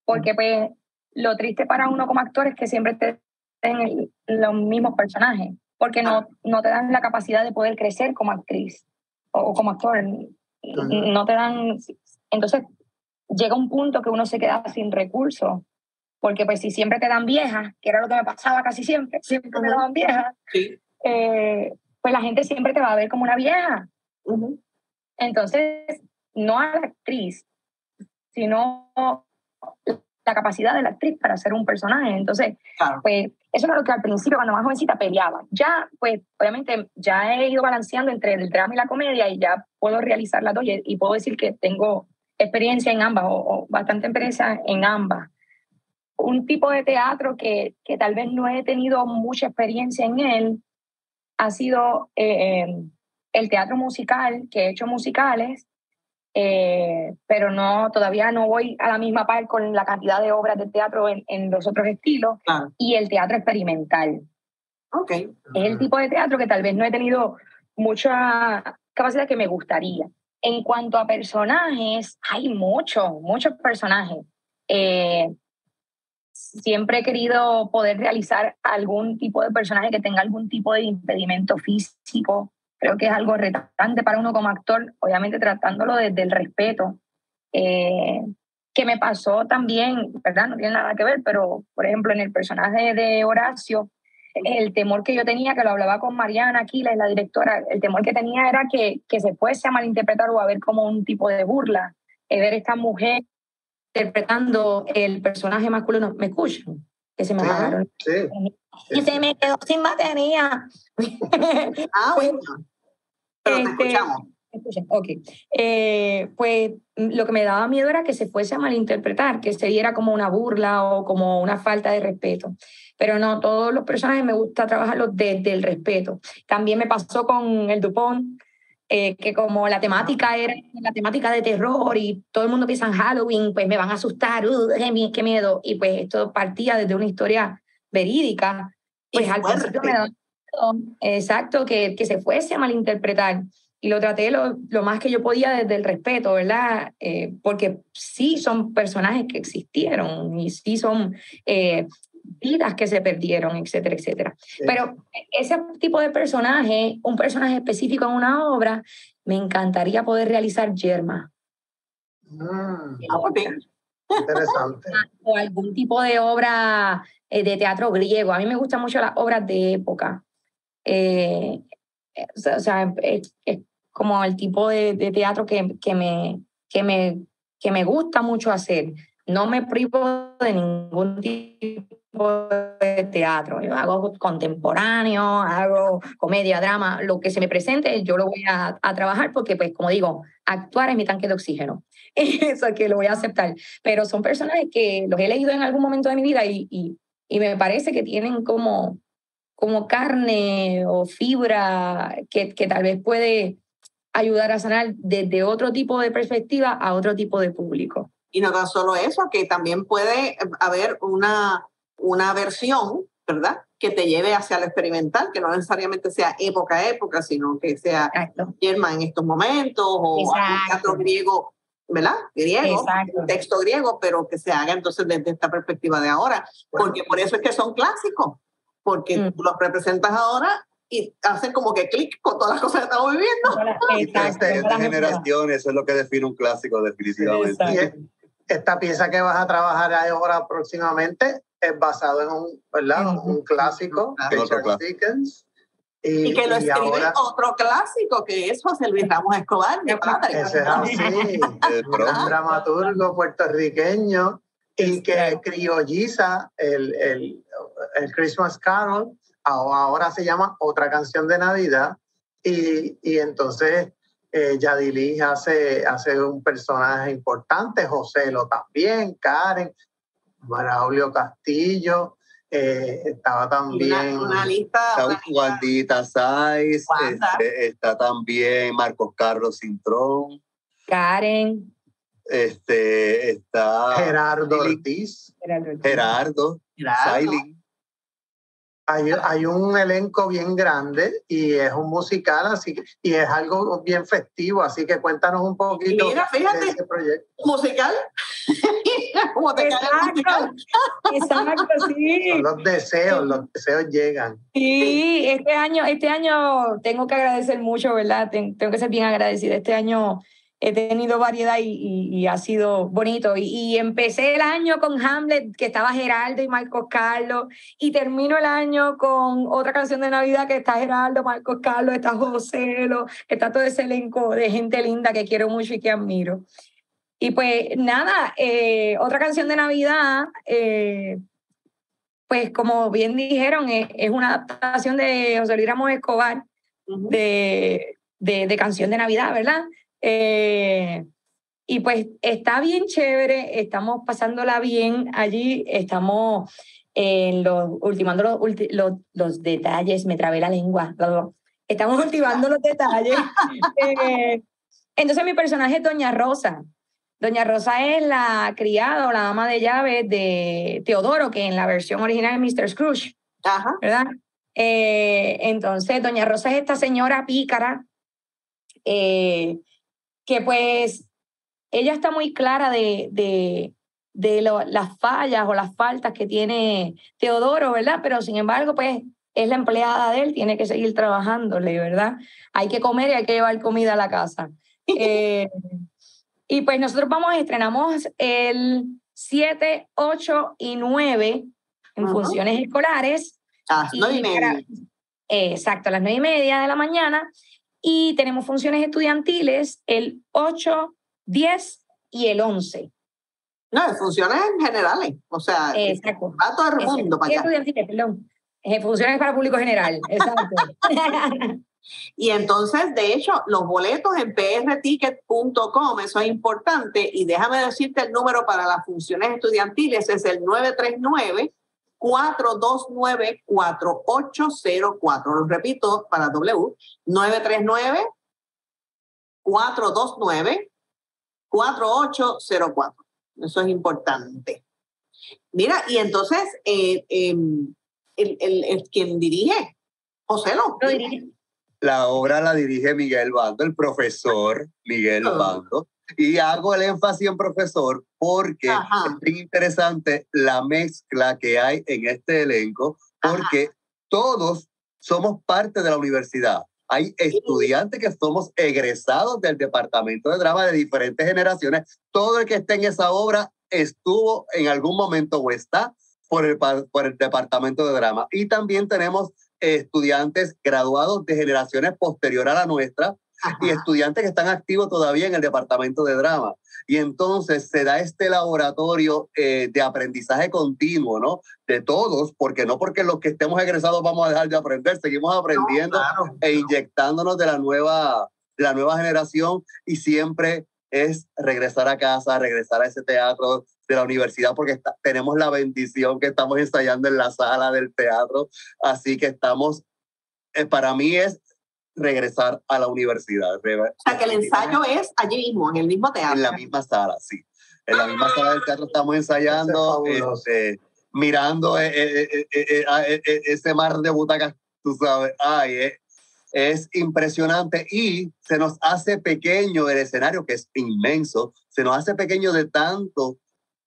Porque pues lo triste para uno como actor es que siempre te en los mismos personajes. porque no, no te dan la capacidad de poder crecer como actriz o, como actor. No te dan... Entonces, llega un punto que uno se queda sin recursos, porque pues si siempre te dan viejas, que era lo que me pasaba casi siempre, siempre me daban viejas, eh, pues la gente siempre te va a ver como una vieja. Entonces, no a la actriz, sino la capacidad de la actriz para ser un personaje. Entonces, pues eso era lo que al principio, cuando más jovencita, peleaba. Ya, pues, obviamente, ya he ido balanceando entre el drama y la comedia y ya puedo realizar las dos y, puedo decir que tengo experiencia en ambas o, bastante experiencia en ambas. Un tipo de teatro que, que, tal vez no he tenido mucha experiencia en él ha sido eh, el teatro musical, que he hecho musicales, eh, pero no, todavía no voy a la misma par con la cantidad de obras de teatro en, en los otros estilos y el teatro experimental. Okay. Es el tipo de teatro que tal vez no he tenido mucha capacidad que me gustaría. En cuanto a personajes, hay muchos, muchos personajes. Eh, siempre he querido poder realizar algún tipo de personaje que tenga algún tipo de impedimento físico creo que es algo retante para uno como actor, obviamente tratándolo desde el respeto. Eh, que me pasó también, ¿verdad? No tiene nada que ver, pero por ejemplo en el personaje de Horacio, el temor que yo tenía, que lo hablaba con Mariana Aquiles, la directora, el temor que tenía era que, que se fuese a malinterpretar o a ver como un tipo de burla, ver esta mujer interpretando el personaje masculino. ¿Me escuchan? Que se me sí, y se me quedó sin batería. ah, bueno. Pero te este, escuchamos. Ok. Eh, pues lo que me daba miedo era que se fuese a malinterpretar, que se diera como una burla o como una falta de respeto. Pero no, todos los personajes me gusta trabajarlos desde el respeto. También me pasó con el Dupont, eh, que como la temática era la temática de terror y todo el mundo piensa en Halloween, pues me van a asustar, uh, qué miedo. Y pues esto partía desde una historia verídica, pues al principio me da exacto, que, que se fuese a malinterpretar. Y lo traté lo, lo más que yo podía desde el respeto, ¿verdad? Eh, porque sí son personajes que existieron y sí son eh, vidas que se perdieron, etcétera, etcétera. Pero ese tipo de personaje, un personaje específico en una obra, me encantaría poder realizar Yerma. Mm. Interesante. O algún tipo de obra eh, de teatro griego. A mí me gustan mucho las obras de época. Eh, o sea, es, como el tipo de, teatro que, que, me, que, me, que me gusta mucho hacer. No me privo de ningún tipo de teatro. Yo hago contemporáneo, hago comedia, drama, lo que se me presente, yo lo voy a, a trabajar porque, pues, como digo, actuar es mi tanque de oxígeno. Eso que lo voy a aceptar. Pero son personajes que los he leído en algún momento de mi vida y, y, y me parece que tienen como, como carne o fibra que, que tal vez puede ayudar a sanar desde otro tipo de perspectiva a otro tipo de público. Y no tan solo eso, que también puede haber una, una versión, ¿verdad? Que te lleve hacia lo experimental, que no necesariamente sea época a época, sino que sea Yerma en estos momentos o teatro griego ¿verdad? Griego, texto griego, pero que se haga entonces desde esta perspectiva de ahora, porque por eso es que son clásicos, porque mm. los representas ahora y hacen como que clic con todas las cosas que estamos viviendo. Esta generación, eso es lo que define un clásico definitivamente. esta pieza que vas a trabajar ahora próximamente es basado en un, ¿verdad? un clásico, Charles Dickens. Y, que lo escribe otro clásico, que es José Luis Ramos Escobar, mi padre. Ese es así, un dramaturgo puertorriqueño y que criolliza el, el, el, Christmas Carol, ahora se llama Otra Canción de Navidad, y, y entonces eh, Yadilis hace, hace un personaje importante, José lo también, Karen, Braulio Castillo, eh, estaba también una, lista, Juanita Sáiz, este, está también Marcos Carlos Cintrón, Karen, este, está Gerardo Ortiz, Gerardo, Gerardo. Hay, hay, un elenco bien grande y es un musical, así que, y es algo bien festivo, así que cuéntanos un poquito Mira, fíjate, de ese proyecto. Musical, Como te. Exacto, exacto, sí. Son los deseos, los deseos llegan. Sí, este año, este año tengo que agradecer mucho, ¿verdad? Ten- Tengo que ser bien agradecida. Este año he tenido variedad y, y- y ha sido bonito. Y, y empecé el año con Hamlet, que estaba Geraldo y Marcos Carlos, y termino el año con otra canción de Navidad que está Geraldo, Marcos Carlos, está José, lo- está todo ese elenco de gente linda que quiero mucho y que admiro. Y pues nada, eh, otra canción de Navidad, eh, pues como bien dijeron, es, es una adaptación de José Luis Ramos Escobar Ujú. de, de, de canción de Navidad, ¿verdad? Eh, y pues está bien chévere, estamos pasándola bien allí, estamos en los, ultimando los, ulti- los, los detalles, me trabé la lengua, estamos ultimando los detalles. Eh, entonces mi personaje es Doña Rosa. Doña Rosa es la criada o la ama de llaves de Teodoro, que en la versión original es Mr. Scrooge. Ajá. ¿verdad? Eh, entonces, Doña Rosa es esta señora pícara, eh, que pues ella está muy clara de, de, de lo- las fallas o las faltas que tiene Teodoro, ¿verdad? Pero sin embargo, pues es la empleada de él, tiene que seguir trabajándole, ¿verdad? Hay que comer y hay que llevar comida a la casa. Eh, y pues nosotros vamos, estrenamos el 7, 8 y 9 en Ajá. funciones escolares. A las nueve y para- media. exacto, a las 9 y media de la mañana. Y tenemos funciones estudiantiles el 8, 10 y el 11. No, funciones generales. O sea, Exacto. va todo el mundo para allá. Estudiantiles, perdón. Eh, funciones para público general. Exacto. Y entonces, de hecho, los boletos en prticket.com, eso es importante. Y déjame decirte el número para las funciones estudiantiles, es el 939-429-4804. Lo repito para W, 939-429-4804. Eso es importante. Mira, y entonces, eh, em, el, el- el quien dirige, José lo Lo dirige. La obra la dirige Miguel Bando, el profesor Miguel Ah. Bando. Y hago el énfasis en profesor porque Ajá. es bien interesante la mezcla que hay en este elenco, porque todos somos parte de la universidad. Hay estudiantes que somos egresados del departamento de drama de diferentes generaciones. Todo el que esté en esa obra estuvo en algún momento o está por el, pa- por el departamento de drama. Y también tenemos estudiantes graduados de generaciones posteriores a la nuestra y estudiantes que están activos todavía en el departamento de drama. Y entonces se da este laboratorio eh, de aprendizaje continuo, ¿no? De todos, porque no porque los que estemos egresados vamos a dejar de aprender, seguimos aprendiendo Claro. e inyectándonos de la nueva, de la nueva generación y siempre es regresar a casa, regresar a ese teatro de la universidad porque está- tenemos la bendición que estamos ensayando en la sala del teatro, así que estamos, eh, para mí es regresar a la universidad. O sea, que el ensayo es allí mismo, en el mismo teatro. en la misma sala, sí. En la misma sala del teatro estamos ensayando, este, mirando eh, eh, eh, ese mar de butacas, tú sabes. Ay, eh, es impresionante y se nos hace pequeño el escenario, que es inmenso, se nos hace pequeño de tanto,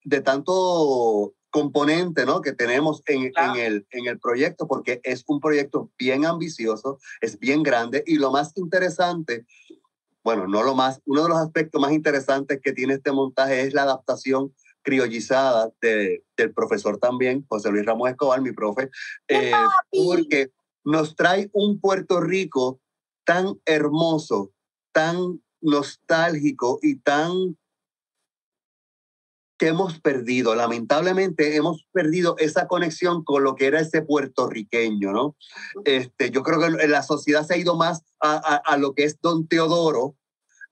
de tanto componente ¿no? que tenemos en, Claro. en, el, en el proyecto, porque es un proyecto bien ambicioso, es bien grande y lo más interesante bueno, no lo más, uno de los aspectos más interesantes que tiene este montaje es la adaptación criollizada de, del profesor también, José Luis Ramos Escobar, mi profe, eh, porque nos trae un Puerto Rico tan hermoso, tan nostálgico y tan que hemos perdido, lamentablemente hemos perdido esa conexión con lo que era ese puertorriqueño, ¿no? Este, yo creo que la sociedad se ha ido más a, a, a lo que es Don Teodoro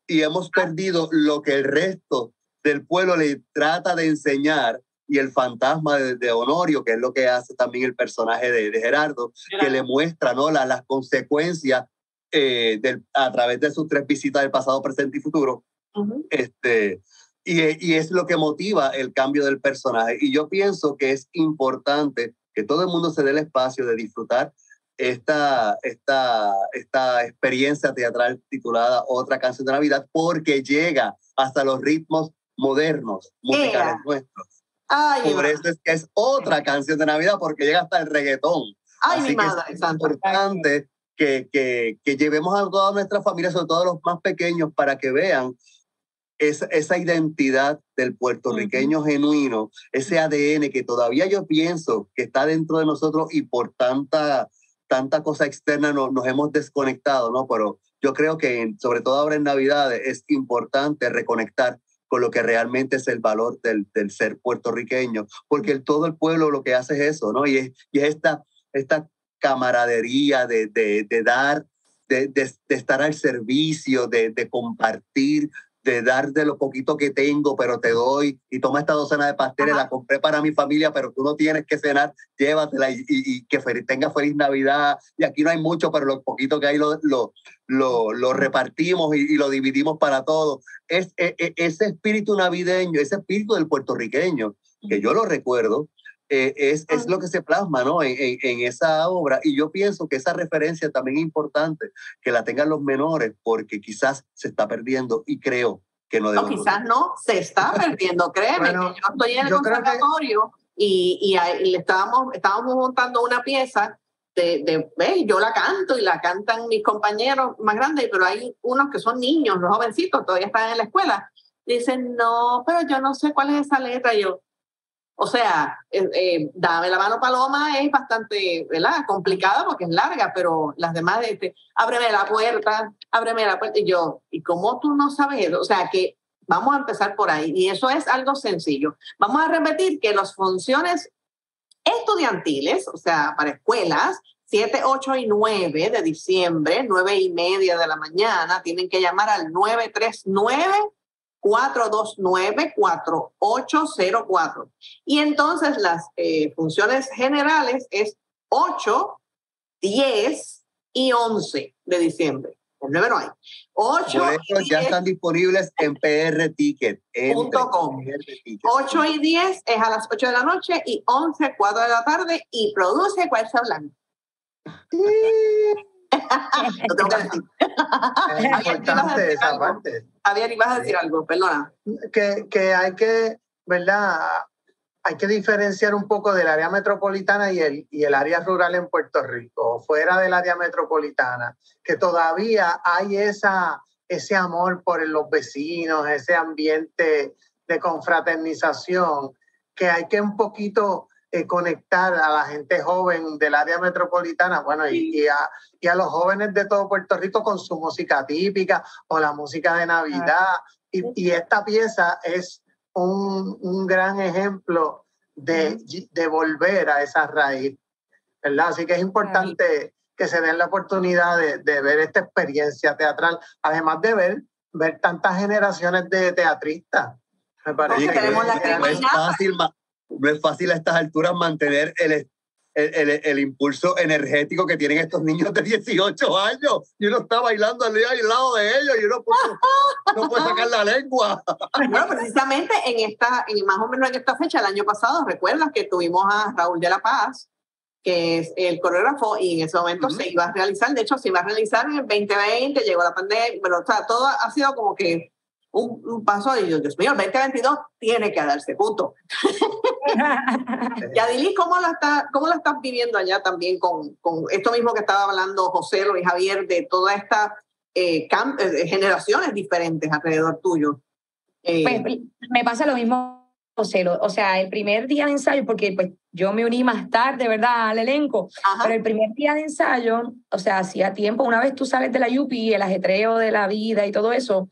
y hemos perdido lo que el resto del pueblo le trata de enseñar y el fantasma de, de Honorio, que es lo que hace también el personaje de, de Gerardo, que le muestra ¿no? La, las consecuencias eh, del, a través de sus tres visitas del pasado, presente y futuro. Ujú. Este, y, y es lo que motiva el cambio del personaje. Y yo pienso que es importante que todo el mundo se dé el espacio de disfrutar esta, esta, esta experiencia teatral titulada Otra canción de Navidad, porque llega hasta los ritmos modernos, musicales Ea. nuestros. Ay, Por eso es que es otra canción de Navidad, porque llega hasta el reggaetón. Ay, Así mi que madre es santa. importante que, que, que llevemos a toda nuestra familia, sobre todo a los más pequeños, para que vean esa, esa identidad del puertorriqueño genuino, ese ADN que todavía yo pienso que está dentro de nosotros y por tanta, tanta cosa externa no- nos hemos desconectado, ¿no? Pero yo creo que sobre todo ahora en Navidades es importante reconectar con lo que realmente es el valor del, del ser puertorriqueño, porque el, todo el pueblo lo que hace es eso, ¿no? Y es, y es esta, esta camaradería de, de, de dar, de, estar al servicio, de compartir, de dar de lo poquito que tengo, pero te doy, y toma esta docena de pasteles, Ajá. la compré para mi familia, pero tú no tienes que cenar, llévatela y, y, y que feliz, tenga feliz Navidad. Y aquí no hay mucho, pero lo poquito que hay lo, lo, lo, lo repartimos y, y lo dividimos para todos. Es, e- e- ese espíritu navideño, ese espíritu del puertorriqueño, que yo lo recuerdo, eh, es, es lo que se plasma ¿no? en, en- en esa obra. Y yo pienso que esa referencia también es importante que la tengan los menores, porque quizás se está perdiendo y creo que no No, debemos. quizás no, se está perdiendo, créeme. Bueno, que yo estoy en el que- conservatorio y, y ahí le estábamos, estábamos montando una pieza de, de ¿ves? yo la canto y la cantan mis compañeros más grandes, pero hay unos que son niños, los jovencitos, todavía están en la escuela. Dicen, no, pero yo no sé cuál es esa letra. Y yo, o sea, eh, eh, Dame la mano paloma es bastante, ¿verdad? Complicada porque es larga, pero las demás, este, ábreme la puerta, ábreme la puerta. Y yo, ¿y cómo tú no sabes eso? O sea, que vamos a empezar por ahí. Y eso es algo sencillo. Vamos a repetir que las funciones estudiantiles, o sea, para escuelas, 7, 8 y 9 de diciembre, 9 y media de la mañana, tienen que llamar al 939 429-4804. Y entonces las eh, funciones generales es 8, 10 y 11 de diciembre. El 9 no hay. 8 Boletos ya están disponibles en PR Ticket. Entre Punto com. PR Ticket. 8 y 10 es a las 8 de la noche y 11, 4 de la tarde y produce Cuarza Blanco. Lo tengo que decir. Es importante esa parte. Javier, ibas a decir algo, perdona. que, que hay que, ¿verdad? Hay que diferenciar un poco del área metropolitana y el, y el área rural en Puerto Rico, fuera del área metropolitana, que todavía hay esa, ese amor por los vecinos, ese ambiente de confraternización, que hay que un poquito eh, conectar a la gente joven del área metropolitana, bueno, y, y, a, y a los jóvenes de todo Puerto Rico con su música típica o la música de Navidad. Y, y esta pieza es un, un gran ejemplo de, de, volver a esa raíz, ¿verdad? Así que es importante que se den la oportunidad de, de ver esta experiencia teatral, además de ver, ver tantas generaciones de teatristas. Me parece Oye, que tenemos la no, es fácil, no es fácil a estas alturas mantener el, el, el, el impulso energético que tienen estos niños de 18 años. Y uno está bailando al lado de ellos y uno puede, no puede sacar la lengua. Bueno, precisamente en esta, en más o menos en esta fecha, el año pasado, recuerdas que tuvimos a Raúl de la Paz, que es el coreógrafo, y en ese momento Ujú. se iba a realizar, de hecho se iba a realizar en el 2020, llegó la pandemia, pero o sea, todo ha sido como que un, un paso y yo, Dios mío, el 2022 tiene que darse, punto. Y Adilis, ¿cómo la, está, ¿cómo la estás viviendo allá también con, con esto mismo que estaba hablando José y Javier, de todas estas eh, eh, generaciones diferentes alrededor tuyo? Eh, Pues me pasa lo mismo, José. O sea, el primer día de ensayo, porque pues yo me uní más tarde, ¿verdad?, al elenco. ajá. Pero el primer día de ensayo, o sea, hacía tiempo, una vez tú sales de la Yupi, el ajetreo de la vida y todo eso,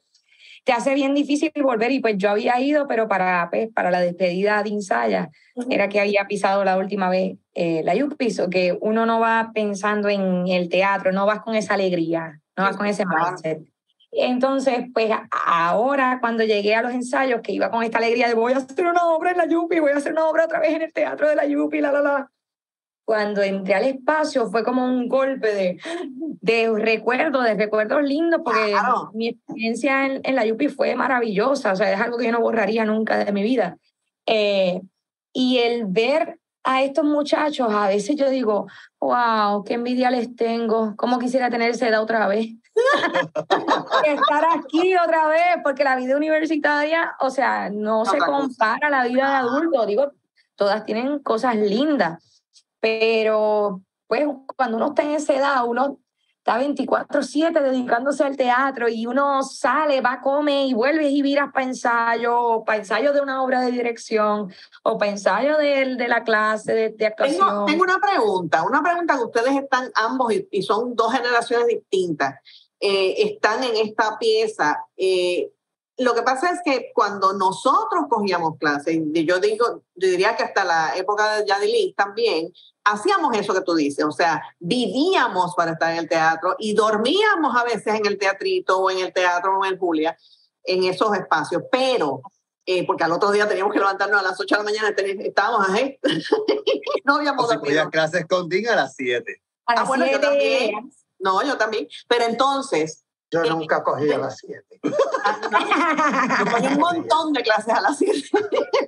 te hace bien difícil volver. Y pues yo había ido, pero para, pues, para la despedida de Insaya, era que había pisado la última vez eh, la Yupi, o que uno no va pensando en el teatro, no vas con esa alegría, no vas con ese mindset. Entonces, pues ahora cuando llegué a los ensayos, que iba con esta alegría de voy a hacer una obra en la Yupi, voy a hacer una obra otra vez en el teatro de la Yupi, la, la, la. Cuando entré al espacio fue como un golpe de, de recuerdos, de recuerdos lindos, porque Claro. mi experiencia en, en la Yupi fue maravillosa, o sea, es algo que yo no borraría nunca de mi vida. Eh, y el ver a estos muchachos, a veces yo digo, wow, qué envidia les tengo, cómo quisiera tener esa edad otra vez. estar aquí otra vez, porque la vida universitaria, o sea, no se compara a la vida de adulto. Digo, todas tienen cosas lindas, pero pues cuando uno está en esa edad, uno está 24/7 dedicándose al teatro y uno sale, va, come y vuelve y viras para ensayo, o para ensayo de una obra de dirección, o para ensayo de, de la clase de, de actuación. Tengo, una pregunta, una pregunta que ustedes están ambos y, son dos generaciones distintas, eh, están en esta pieza. Eh, lo que pasa es que cuando nosotros cogíamos clases, yo digo, yo diría que hasta la época de Yadilis también, hacíamos eso que tú dices, o sea, vivíamos para estar en el teatro y dormíamos a veces en el teatrito o en el teatro o en Julia, en esos espacios, pero eh, porque al otro día teníamos que levantarnos a las 8 de la mañana, estábamos ahí, no habíamos dormido. clases con a las 7. Ah, bueno, yo también. No, yo también. Pero entonces, yo nunca cogí a las 7. Yo cogí un montón de clases a las 7.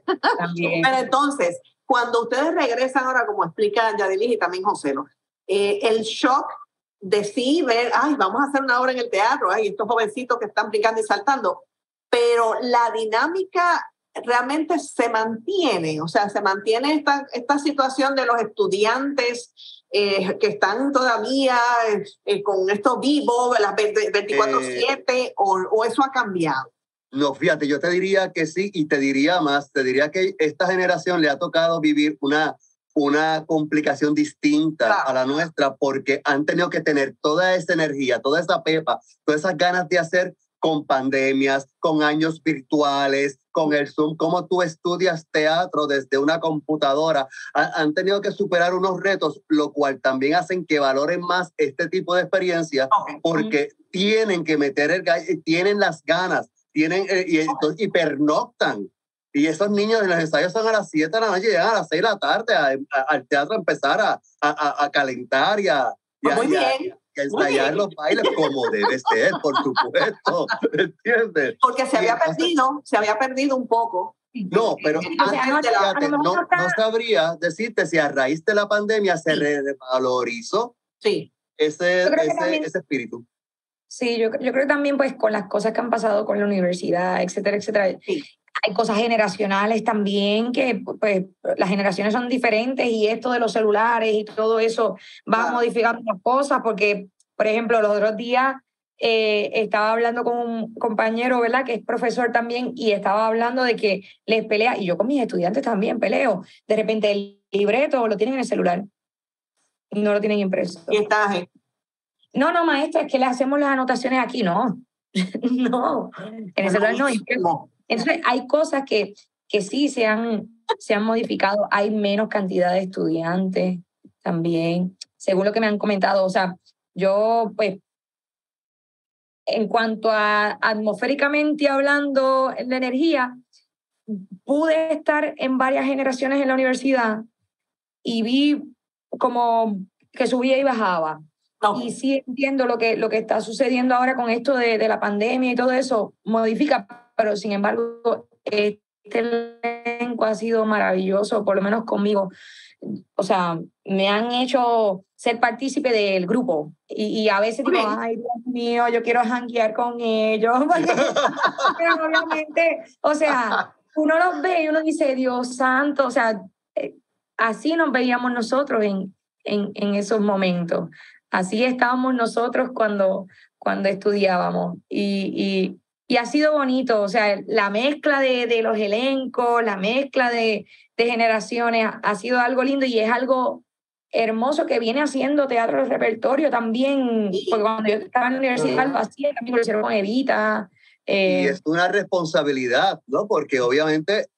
Pero entonces, cuando ustedes regresan ahora, como explica Yadilis y también José, eh, el shock de sí ver, ay, vamos a hacer una obra en el teatro, ay, estos jovencitos que están brincando y saltando, pero la dinámica realmente se mantiene, o sea, se mantiene esta, esta situación de los estudiantes eh, que están todavía eh, con esto vivo, las 24/7, eh, o, o eso ha cambiado? No, fíjate, yo te diría que sí y te diría más, te diría que esta generación le ha tocado vivir una, una complicación distinta a la nuestra porque han tenido que tener toda esa energía, toda esa pepa, todas esas ganas de hacer con pandemias, con años virtuales, con el Zoom, cómo tú estudias teatro desde una computadora. han tenido que superar unos retos, lo cual también hacen que valoren más este tipo de experiencia porque tienen que meter el tienen las ganas, tienen eh, y, entonces, y pernoctan. Y esos niños en los ensayos son a las 7 de la noche llegan a las 6 de la tarde al teatro a empezar a, a, calentar y a, pues muy bien ensayar los bailes como debe ser, por supuesto, ¿entiendes? Porque se había perdido, se había perdido un poco. No, pero antes no, no, sabría decirte si a raíz de la pandemia se revalorizó sí. ese, ese, ese espíritu. Sí, yo, yo creo que también pues con las cosas que han pasado con la universidad, etcétera, etcétera, sí hay cosas generacionales también, que pues las generaciones son diferentes y esto de los celulares y todo eso va modificando las cosas, porque, por ejemplo, los otros días eh, estaba hablando con un compañero, ¿verdad? Que es profesor también y estaba hablando de que les pelea, y yo con mis estudiantes también peleo, de repente el libreto lo tienen en el celular, no lo tienen impreso. ¿Y estás? No, no, maestra, es que le hacemos las anotaciones aquí, no. no, en el celular no. Entonces, hay cosas que, que sí se han, se han modificado. Hay menos cantidad de estudiantes también, según lo que me han comentado. O sea, yo, pues, en cuanto a atmosféricamente hablando de energía, pude estar en varias generaciones en la universidad y vi como que subía y bajaba. Y sí entiendo lo que, lo que está sucediendo ahora con esto de, de la pandemia y todo eso, modifica, pero sin embargo, este elenco ha sido maravilloso, por lo menos conmigo. O sea, me han hecho ser partícipe del grupo y, a veces digo, ay, Dios mío, yo quiero janguear con ellos, pero obviamente, o sea, uno los ve y uno dice, Dios santo, o sea, eh, así nos veíamos nosotros en, en, en esos momentos. Así estábamos nosotros cuando, cuando estudiábamos. Y, y, y ha sido bonito, o sea, la mezcla de, de los elencos, la mezcla de, de, generaciones ha sido algo lindo y es algo hermoso que viene haciendo teatro de repertorio también, porque cuando yo estaba en la universidad lo hacía, también lo hicieron con Evita. Eh. Y es una responsabilidad, ¿no? Porque obviamente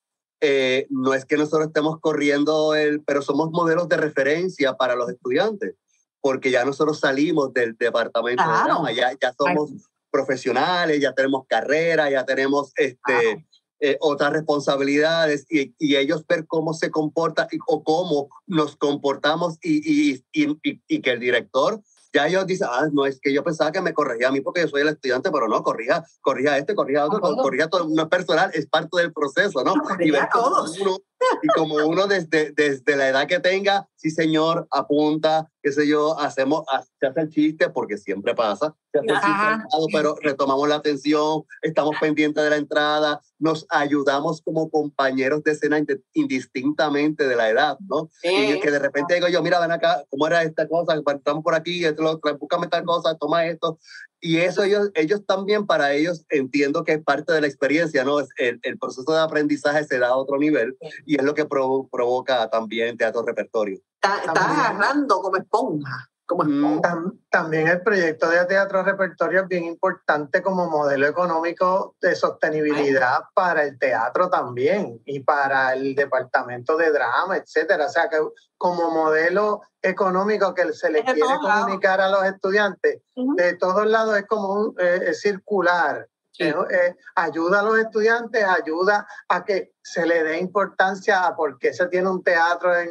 eh, no es que nosotros estemos corriendo el, pero somos modelos de referencia para los estudiantes, porque ya nosotros salimos del departamento de drama, ya, ya somos profesionales, ya tenemos carrera, ya tenemos este, eh, otras responsabilidades y, y, ellos ver cómo se comporta o cómo nos comportamos y, y, y, que el director ya ellos dicen, ah, no, es que yo pensaba que me corregía a mí porque yo soy el estudiante, pero no, corrija, corrija este, corrija otro, corrija todo, no es personal, es parte del proceso, ¿no? y ver cómo uno Y como uno desde, desde la edad que tenga, sí señor, apunta, qué sé yo, hacemos, se hace el chiste porque siempre pasa, se hace el chiste, pero retomamos la atención, estamos pendientes de la entrada, nos ayudamos como compañeros de escena indistintamente de la edad, ¿no? Y que de repente digo yo, mira, ven acá, ¿cómo era esta cosa? Estamos por aquí, esto, lo, búscame tal cosa, toma esto. Y eso ellos, ellos también, para ellos, entiendo que es parte de la experiencia, ¿no? El, el proceso de aprendizaje se da a otro nivel y es lo que provoca también teatro repertorio. Está, agarrando como esponja. Como También el proyecto de teatro repertorio es bien importante como modelo económico de sostenibilidad para el teatro también y para el departamento de drama, etcétera. O sea que como modelo económico que se le quiere comunicar a los estudiantes, de todos lados es como un, eh, circular. Eh, ayuda a los estudiantes, ayuda a que se le dé importancia a por qué se tiene un teatro en,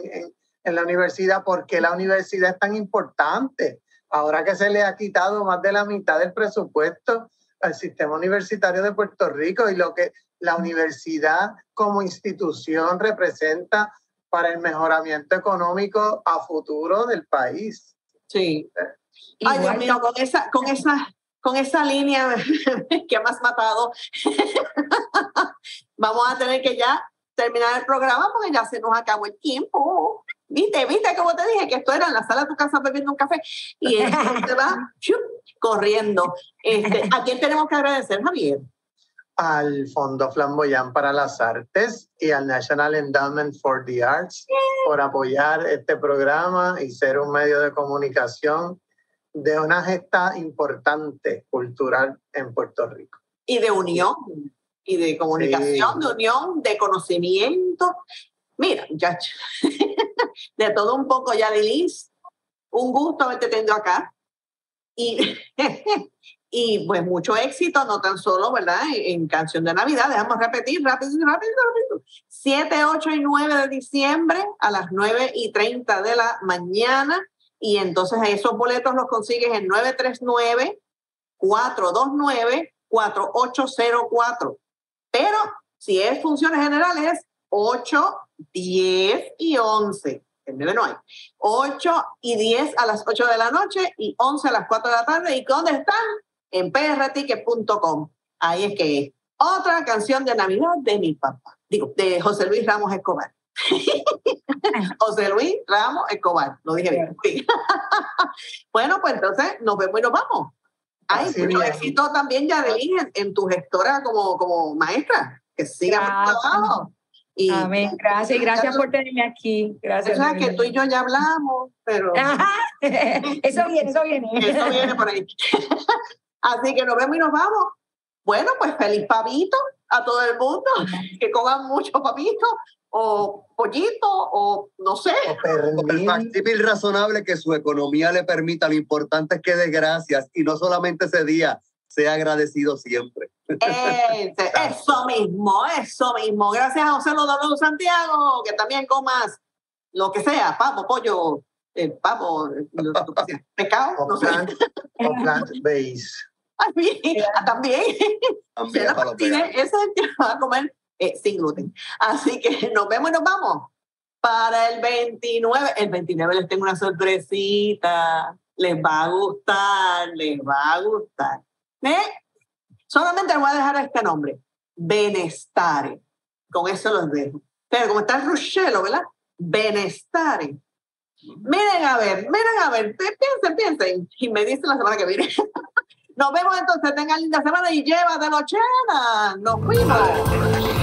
en la universidad, porque la universidad es tan importante. Ahora que se le ha quitado más de la mitad del presupuesto al sistema universitario de Puerto Rico y lo que la universidad como institución representa para el mejoramiento económico a futuro del país. Sí. Ay, Dios mío, con esa, con esa, con esa línea que me has matado, vamos a tener que ya terminar el programa porque ya se nos acabó el tiempo. Viste, viste como te dije que esto era en la sala de tu casa bebiendo un café y esto se va corriendo. Este, ¿A quién tenemos que agradecer, Javier? Al Fondo Flamboyant para las Artes y al National Endowment for the Arts por apoyar este programa y ser un medio de comunicación de una gesta importante cultural en Puerto Rico. Y de unión, y de comunicación, de unión, de conocimiento. Mira, ya de todo un poco, ya Liz. Un gusto haberte tenido acá. Y, y pues mucho éxito, no tan solo, ¿verdad? En, Canción de Navidad, dejamos repetir rápido, rápido, rápido. 7, 8 y 9 de diciembre a las 9 y 30 de la mañana. Y entonces esos boletos los consigues en 939-429-4804. Pero si es funciones generales, 8, 10 y 11. El 9 no hay. 8 y 10 a las 8 de la noche y 11 a las 4 de la tarde. ¿Y dónde están? En prticket.com. Ahí es que es. Otra canción de Navidad de mi papá. Digo, de José Luis Ramos Escobar. José Luis Ramos Escobar. Lo dije bien. bueno, pues entonces nos vemos y nos vamos. Ay, mucho éxito también, Yadelín, en, en tu gestora como, como maestra. Que siga trabajando. Amén. Gracias y gracias por tenerme aquí. Gracias. O que tú y yo ya hablamos, pero. eso viene, eso viene. Eso viene por ahí. Así que nos vemos y nos vamos. Bueno, pues feliz pavito a todo el mundo. Que coman mucho pavito o pollito o no sé. Factible razonable que su economía le permita. Lo importante es que dé gracias y no solamente ese día, sea agradecido siempre. eso mismo, eso mismo. Gracias a José Lodolo Santiago, que también comas lo que sea, pavo, pollo, eh, pavo, pescado, no sé. O plant base. también. También. Ese va a comer eh, sin gluten. Así que nos vemos y nos vamos. Para el 29, el 29 les tengo una sorpresita. Les va a gustar, les va a gustar. ¿Eh? Solamente le voy a dejar este nombre, Benestare. Con eso los dejo. Pero como está el Ruchelo, ¿verdad? Benestare. Miren a ver, miren a ver, piensen, piensen. Y me dicen la semana que viene. Nos vemos entonces, tengan linda semana y llévatelo, chena. Nos fuimos.